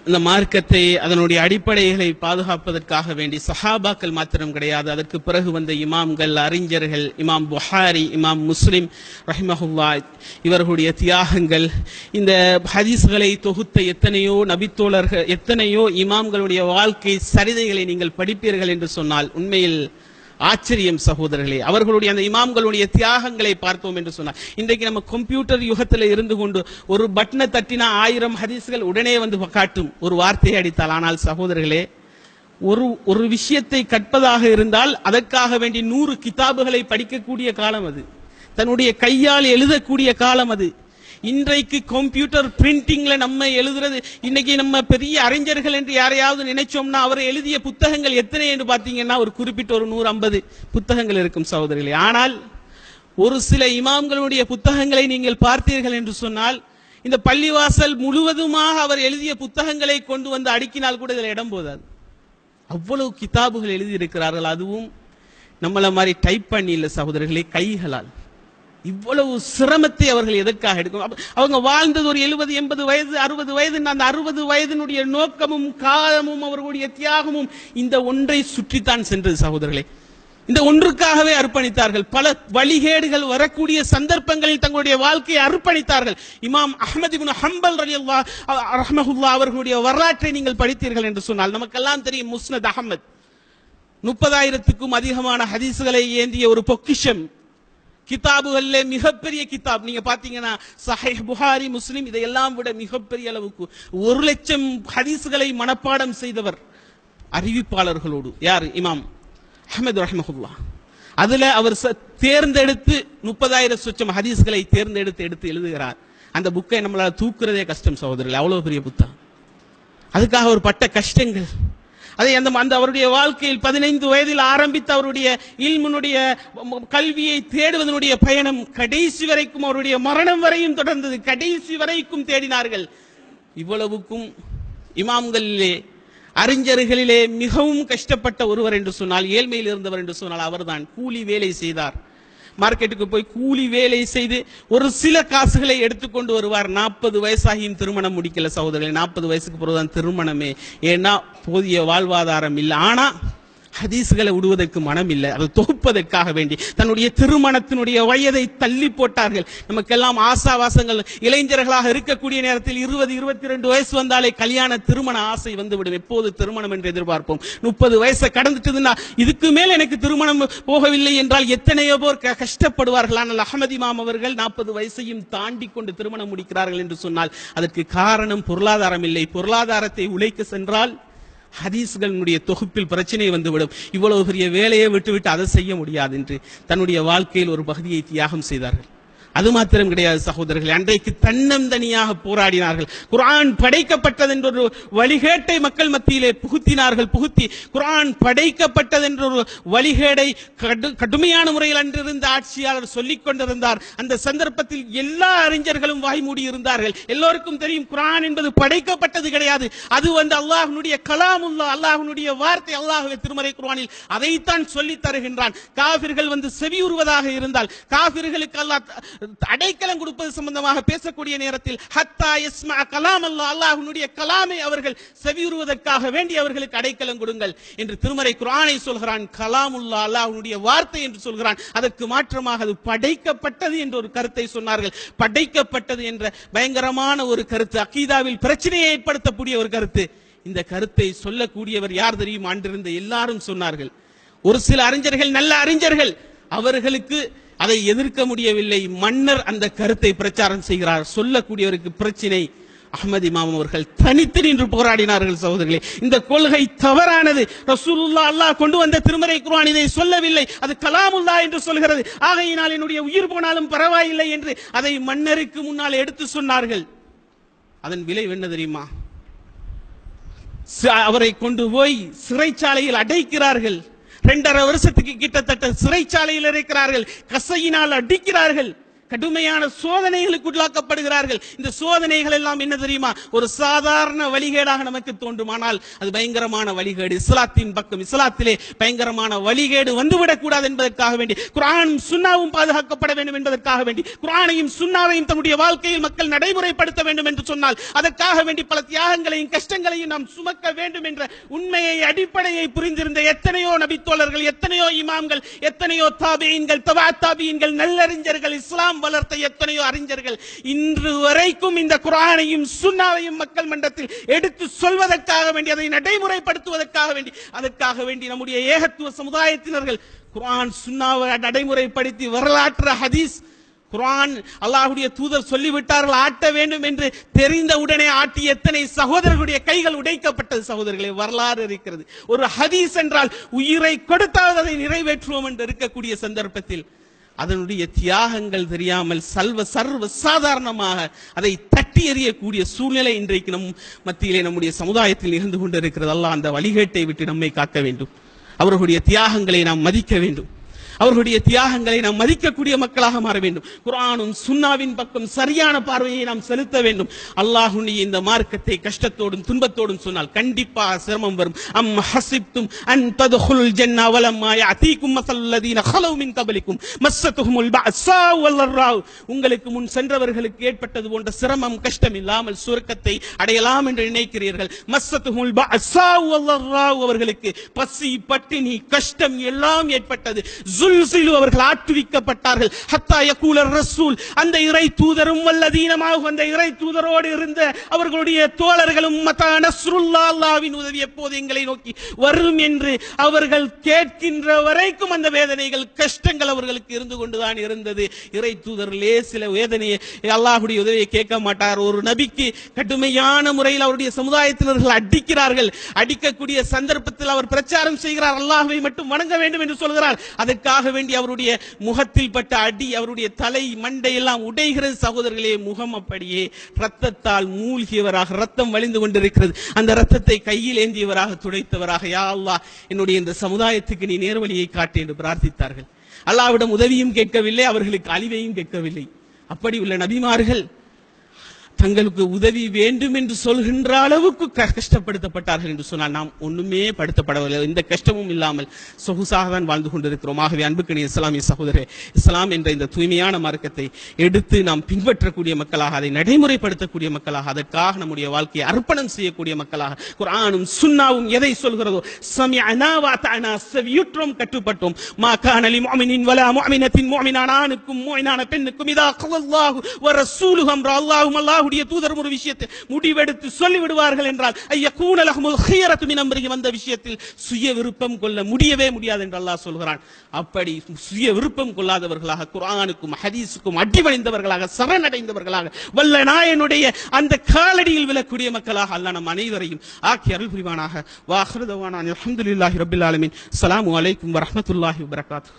இந்த மார்க்கத்தை அதனுடைய அடிப்படைகளை பாதுகாப்பதற்காக வேண்டி சஹாபாக்கள் மாத்திரம் கிடையாது. அதற்கு பிறகு வந்த இமாம்கள் அறிஞர்கள் இமாம் புஹாரி இமாம் முஸ்லிம் ரஹிமஹுல்லா இவர்களுடைய தியாகங்கள் இந்த ஹதீஸ்களை தொகுத்த எத்தனையோ நபித்தோழர்கள் எத்தனையோ இமாம்களுடைய வாழ்க்கை சரிதைகளை நீங்கள் படிப்பீர்கள் என்று சொன்னால் உண்மையில் ஆச்சரியம் சகோதரர்களே அவர்களுடைய அந்த இமாம்களுடைய தியாகங்களை பார்த்தோம் என்று சொன்னார். இன்றைக்கு நம்ம கம்ப்யூட்டர் யுகத்தில் இருந்து கொண்டு ஒரு பட்டனை தட்டினா ஆயிரம் ஹதீஸ்கள் உடனே வந்து காட்டும் ஒரு வார்த்தையை அடித்தால். ஆனால் சகோதரர்களே ஒரு ஒரு விஷயத்தை கற்பதாக இருந்தால் அதற்காக வேண்டி நூறு கிதாபுகளை படிக்கக்கூடிய காலம் அது. தன்னுடைய கையால் எழுதக்கூடிய காலம் அது. இன்றைக்கு கம்ப்யூட்டர் பிரிண்டிங்ல நம்ம எழுதுறது இன்னைக்கு நம்ம பெரிய அறிஞர்கள் என்று யாரையாவது நினைச்சோம்னா அவர் எழுதிய புத்தகங்கள் எத்தனை என்று பார்த்தீங்கன்னா ஒரு குறிப்பிட்ட ஒரு நூறு ஐம்பது புத்தகங்கள் இருக்கும் சகோதரிகளே. ஆனால் ஒரு சில இமாம்களுடைய புத்தகங்களை நீங்கள் பார்த்தீர்கள் என்று சொன்னால் இந்த பள்ளிவாசல் முழுவதுமாக அவர் எழுதிய புத்தகங்களை கொண்டு வந்து அடுக்கினால் கூட இதில் இடம் போதாது. அவ்வளவு கிதாபுகள் எழுதியிருக்கிறார்கள். அதுவும் நம்மளை மாதிரி டைப் பண்ணி இல்லை சகோதரர்களே கைகளால். இவ்வளவு சிரமத்தை அவர்கள் எதற்காக எடுக்கும்? அவங்க வாழ்ந்தது ஒரு எழுபது எண்பது வயது அறுபது வயது அந்த அறுபது வயதினுடைய நோக்கமும் காலமும் அவர்களுடைய தியாகமும் இந்த ஒன்றை சுற்றித்தான் சென்றது சகோதரர்களே. இந்த ஒன்றுக்காகவே அர்ப்பணித்தார்கள். பல வழிகேடுகள் வரக்கூடிய சந்தர்ப்பங்களில் தங்களுடைய வாழ்க்கையை அர்ப்பணித்தார்கள். இமாம் அஹமது இப்னு ஹம்பல் ரலியல்லாஹு ரஹ்மஹுல்லாஹ் அவர்களுடைய வரலாற்றை நீங்கள் படித்தீர்கள் என்று சொன்னால் நமக்கெல்லாம் தெரியும் முஸ்னத் அஹமத். முப்பதாயிரத்துக்கும் அதிகமான ஹதீசுகளை ஏந்திய ஒரு பொக்கிஷம். கிதாபுகள்ல மிகப்பெரிய கிதாப். நீங்க பாத்தீங்கன்னா சஹீஹ் புகாரி முஸ்லிம் இதையெல்லாம் விட மிகப்பெரிய அளவுக்கு ஒரு லட்சம் ஹதீஸ்களை மனப்பாடம் செய்தவர் அறிவிப்பாளர்களோடு. யார்? இமாம் அஹமது ரஹமஹுல்லா. அதுல அவர் ச- தேர்ந்தெடுத்து முப்பதாயிரம் சொச்சம் ஹதீஸ்களை தேர்ந்தெடுத்து எடுத்து எழுதுகிறார். அந்த புக்கை நம்மளால தூக்குறதே கஷ்டம் சகோதரர்கள். அவ்வளவு பெரிய புத்தகம். அதுக்காக ஒரு பட்ட கஷ்டங்கள். அதை அந்த அந்த அவருடைய வாழ்க்கையில் பதினைந்து வயதில் ஆரம்பித்த அவருடைய இல்முனுடைய கல்வியை தேடுவதனுடைய பயணம் கடைசி வரைக்கும் அவருடைய மரணம் வரையும் தொடர்ந்தது. கடைசி வரைக்கும் தேடினார்கள். இவ்வளவுக்கும் இமாம்களிலே அறிஞர்களிலே மிகவும் கஷ்டப்பட்ட ஒருவர் என்று சொன்னால் ஏழ்மையில் இருந்தவர் என்று சொன்னால் அவர்தான். கூலி வேலை செய்தார். மார்க்கெட்டுக்கு போய் கூலி வேலை செய்து ஒரு சில காசுகளை எடுத்துக்கொண்டு வருவார். நாற்பது வயசாகியும் திருமணம் முடிக்கல சகோதரர்களே. நாற்பது வயசுக்கு பிறகுதான் திருமணமே. ஏன்னா போதிய வாழ்வாதாரம் இல்லை. ஆனால் ஹதீஸ்களை விடுவதற்கு மனம் இல்லை அதை தொகுப்பதற்காக வேண்டி. தன்னுடைய திருமணத்தினுடைய வயதை தள்ளி போட்டார்கள். நமக்கெல்லாம் ஆசாவாசங்கள் இளைஞர்களாக இருக்கக்கூடிய நேரத்தில் இருபது இருபத்தி ரெண்டு வயசு வந்தாலே கல்யாண திருமண ஆசை வந்துவிடும். எப்போது திருமணம் என்று எதிர்பார்ப்போம். முப்பது வயசை கடந்துட்டதுன்னா இதுக்கு மேல் எனக்கு திருமணம் போகவில்லை என்றால் எத்தனையோ போர் க- கஷ்டப்படுவார்கள். ஆனால் அகமது அவர்கள் நாற்பது வயசையும் தாண்டி கொண்டு திருமணம் முடிக்கிறார்கள் என்று சொன்னால் அதற்கு காரணம் பொருளாதாரம் இல்லை. பொருளாதாரத்தை உழைக்க சென்றால் ஹதீஸ்களுடைய தொகுப்பில் பிரச்சனை வந்துவிடும். இவ்வளவு பெரிய வேலையை விட்டுவிட்டு அதை செய்ய முடியாது என்று தன்னுடைய வாழ்க்கையில் ஒரு பகுதியை தியாகம் செய்தார்கள். அது மாத்திரம் கிடையாது சகோதரர்கள். அன்றைக்கு தன்னந்தனியாக போராடினார்கள். குரான் படைக்கப்பட்டது என்ற ஒரு வழிகேட்டை மக்கள் மத்தியிலே புகுத்தினார்கள் புகுத்தி. குரான் படைக்கப்பட்டது என்ற ஒரு வழிகேடை கடு- கடுமையான முறையில் அன்றிருந்த ஆட்சியாளர் சொல்லிக் கொண்டிருந்தார். அந்த சந்தர்ப்பத்தில் எல்லா அறிஞர்களும் வாய்மூடி இருந்தார்கள் எல்லோருக்கும் தெரியும் குரான் என்பது படைக்கப்பட்டது கிடையாது. அது வந்து அல்லாஹ்வுடைய கலாமுல்லா அல்லாஹனுடைய வார்த்தை அல்லாஹுவை திருமறை குரானில் அதைத்தான் சொல்லித் தருகின்றான். காபிர்கள் வந்து செவியுறுவதாக இருந்தால் காபிர்களுக்கு அல்லாஹ் அடைக்கலம் கொடுப்பது சம்பந்தமாக பேசக்கூடிய நேரத்தில் ஹத்தா இஸ்மா கலாம் அல்லாஹ் அல்லாஹ்வுடைய கலாமை அவர்கள் செவியுறுவதற்காக வேண்டி அவர்களுக்கு அடைக்கலம் கொடுங்கள் என்று திருமறை குரானை சொல்கிறான். கலாமுல்லா அல்லாஹ்வுடைய வார்த்தை என்று சொல்கிறான். அதற்கு மாற்றமாக அது படைக்கப்பட்டது என்ற ஒரு கருத்தை சொன்னார்கள். படைக்கப்பட்டது என்ற பயங்கரமான ஒரு கருத்து அகீதாவில் பிரச்சனையை ஏற்படுத்தக்கூடிய ஒரு கருத்து. இந்த கருத்தை சொல்லக்கூடியவர் யார் தெரியும்? ஆண்டிருந்த எல்லாரும் சொன்னார்கள். ஒரு சில அறிஞர்கள் நல்ல அறிஞர்கள் அவர்களுக்கு அதை எதிர்க்க முடியவில்லை. மன்னர் அந்த கருத்தை பிரச்சாரம் செய்கிறார். சொல்லக்கூடியவருக்கு பிரச்சினை. அகமது இமாம் அவர்கள் தனித்து நின்று போராடினார்கள் சகோதரர்களே. இந்த கொள்கை தவறானது. ரசூலுல்லா அல்லாஹ் கொண்டு வந்த திருமறை குர்ஆன் இதை சொல்லவில்லை. அது கலாமுல்லா என்று சொல்கிறது. ஆகையினால் என்னுடைய உயிர் போனாலும் பரவாயில்லை என்று அதை மன்னருக்கு முன்னால் எடுத்து சொன்னார்கள். அதன் விலை என்ன தெரியுமா? ச- அவரை கொண்டு போய் சிறைச்சாலையில் அடைக்கிறார்கள். இரண்டரை வருஷத்துக்கு கிட்டத்தட்ட சிறைச்சாலையில் இருக்கிறார்கள். கசையினால் அடிக்கிறார்கள். கடுமையான சோதனைகளுக்கு உள்ளாக்கப்படுகிறார்கள். இந்த சோதனைகள் எல்லாம் என்ன தெரியுமா? ஒரு சாதாரண வழிகேடாக நமக்கு தோன்றுமானால் அது பயங்கரமான வழிகேடு. இஸ்லாத்தின் பக்கம் இஸ்லாத்திலே பயங்கரமான வழிகேடு வந்துவிடக் கூடாது என்பதற்காக வேண்டி குரானும் சுண்ணாவும் பாதுகாக்கப்பட வேண்டும் என்பதற்காக வேண்டி குரானையும் சுண்ணாவையும் தன்னுடைய வாழ்க்கையில் மக்கள் நடைமுறைப்படுத்த வேண்டும் என்று சொன்னால் அதற்காக வேண்டி பல தியாகங்களையும் கஷ்டங்களையும் நாம் சுமக்க வேண்டும் என்ற உண்மையை அடிப்படையை புரிந்திருந்த எத்தனையோ நபித்தோழர்கள் எத்தனையோ இமாம்கள் எத்தனையோ தாபியன்கள் தவா தாபியன்கள் நல்லறிஞர்கள் இஸ்லாம் வளர்த்த எத்தனையோ அறிஞர்கள் இன்று வரைக்கும் இந்த குரானையும் சுண்ணாவையும் மக்கள் மன்றத்தில் எடுத்து சொல்வதற்காக வேண்டி அதை நடைமுறைப்படுத்துவதற்காக வேண்டி அதற்காக வேண்டி நம்முடைய ஏகத்துவ சமுதாயத்தினர்கள் குரான் சுண்ணாவை நடைமுறைப்படுத்தி வரலாற்று ஹதீஸ் குரான் அல்லாஹுடைய தூதர் சொல்லிவிட்டார்கள் ஆட்ட வேண்டும் என்று தெரிந்த உடனே ஆட்டி எத்தனை சகோதரர்களுடைய கைகள் உடைக்கப்பட்டது சகோதரர்களே வரலாறு இருக்கிறது. ஒரு ஹதீஸ் என்றால் உயிரை கொடுத்தாவது அதை நிறைவேற்றுவோம் என்று இருக்கக்கூடிய சந்தர்ப்பத்தில் அதனுடைய தியாகங்கள் தெரியாமல் சல்வ சர்வ சாதாரணமாக அதை தட்டி எறியக்கூடிய சூழ்நிலை இன்றைக்கு நம் மத்தியிலே நம்முடைய சமுதாயத்தில் இருந்து கொண்டிருக்கிறது. அல்லாஹ் அந்த வழிகேட்டை விட்டு நம்மை காக்க வேண்டும். அவர்களுடைய தியாகங்களை நாம் மதிக்க வேண்டும். அவர்களுடைய தியாகங்களை நாம் மதிக்கக்கூடிய மக்களாக மாற வேண்டும். குரானும் சுன்னாவின் பக்கம் சரியான பார்வையை நாம் செலுத்த வேண்டும். அல்லாஹுடைய இந்த மார்க்கத்தை கஷ்டத்தோடும் துன்பத்தோடும் சொன்னால் கண்டிப்பாக சிரமம் வரும். அம் ஹசிப்தும் அன் ததுகுல் ஜன்னா வலம்மா யஅதீக்கும் மஸல்லதீன ஹலவு மின் கபலிக்கும். மஸ்ஸத்துஹுமுல் பஅஸா வல்லர்ராவ். உங்களுக்கு முன் சென்றவர்களுக்கு ஏற்பட்டது போன்ற சிரமம் கஷ்டம் இல்லாமல் சுருக்கத்தை அடையலாம் என்று நினைக்கிறீர்கள். மஸ்ஸத்துஹுல் பஅஸா வல்லர்ராவ் அவர்களுக்கு பசி பட்டினி கஷ்டம் எல்லாம் ஏற்பட்டது. சுல்சிலு அவர்கள் ஆட்டுவிக்கப்பட்டார்கள். ஹத்தா யகூலர் ரசூல் அந்த இறை தூதரும் வல்லதீனமாக அந்த இறை தூதரோடு இருந்த அவர்களுடைய தோழர்களும் மதா நஸ்ருல்லா அல்லாஹ்வின் உதவி எப்போது எங்களை நோக்கி வரும் என்று அவர்கள் கேட்கின்ற வரைக்கும் அந்த வேதனைகள் கஷ்டங்கள் அவர்களுக்கு இருந்து கொண்டுதான் இருந்தது. இறை தூதரிலே சில வேதனையை அல்லாஹுடைய உதவியை கேட்க மாட்டார். ஒரு நபிக்கு கடுமையான முறையில் அவருடைய சமுதாயத்தினர்கள் அடிக்கிறார்கள். அடிக்கக்கூடிய சந்தர்ப்பத்தில் அவர் பிரச்சாரம் செய்கிறார். அல்லாஹுவை மட்டும் வணங்க வேண்டும் என்று சொல்கிறார். அதற்காக வேண்டி அவருடைய முகத்தில் பட்ட அடி அவருடைய தலை மண்டை எல்லாம் உடைகிறது. சகோதரர்களே முகம் அப்படியே ரத்தத்தால் மூழ்கியவராக ரத்தம் வழிந்து கொண்டிருக்கிறது. அந்த ரத்தத்தை கையில் ஏந்தியவராக துடைத்தவராக யா அல்லாஹ் என்னுடைய இந்த சமுதாயத்துக்கு நீ நேர்வழியை காட்டு என்று பிரார்த்தித்தார்கள். அல்லாவிடம் உதவியும் கேட்கவில்லை அவர்களுக்கு அழிவையும் கேட்கவில்லை. அப்படி உள்ள நபிமார்கள் தங்களுக்கு உதவி வேண்டும் என்று சொல்கின்ற அளவுக்கு க- கஷ்டப்படுத்தப்பட்டார்கள் என்று சொன்னால் நாம் ஒண்ணுமே படுத்தப்படவில்லை. எந்த கஷ்டமும் இல்லாமல் சொகுசாக தான் வாழ்ந்து கொண்டிருக்கிறோம். ஆகவே அன்புக்கணி இஸ்லாமிய சகோதரே இஸ்லாம் என்ற இந்த தூய்மையான மார்க்கத்தை எடுத்து நாம் பின்பற்றக்கூடிய மக்களாக அதை நடைமுறைப்படுத்தக்கூடிய மக்களாக அதற்காக நம்முடைய வாழ்க்கையை அர்ப்பணம் செய்யக்கூடிய மக்களாக குரானும் சுன்னாவும் எதை சொல்கிறதோ செவியுற்றோம் கட்டுப்பட்டோம். மா காணலி மாமினின் வலா முஃமினத்தின் முஃமினான ஆணுக்கும் முஃமினான பெண்ணுக்கும் இதா அல்லாஹு வர சூலுகம் அல்லாஹும் அல்லாஹு அல்லாஹ்வுடைய தூதர் ஒரு விஷயத்தை முடிவெடுத்து சொல்லி விடுவார்கள் என்றால் ஐயா லஹுமுல் ஹியரத்து மினம்பருகி வந்த விஷயத்தில் சுய விருப்பம் கொள்ள முடியவே முடியாது என்று அல்லாஹ் சொல்கிறான். அப்படி சுய விருப்பம் கொள்ளாதவர்களாக குரானுக்கும் ஹதீஸுக்கும் அடிவடைந்தவர்களாக சரணடைந்தவர்களாக வல்ல நாயனுடைய அந்த காலடியில் விழக்கூடிய மக்களாக அல்லா நம் அனைவரையும் ஆக்கி அருள் புரிவானாக. வாஹ்ருதவானான் அலமதுல்லாஹி ரபில் ஆலமின். அஸ்ஸலாமு அலைக்கும் வரமத்துல்லாஹி வரகாத்து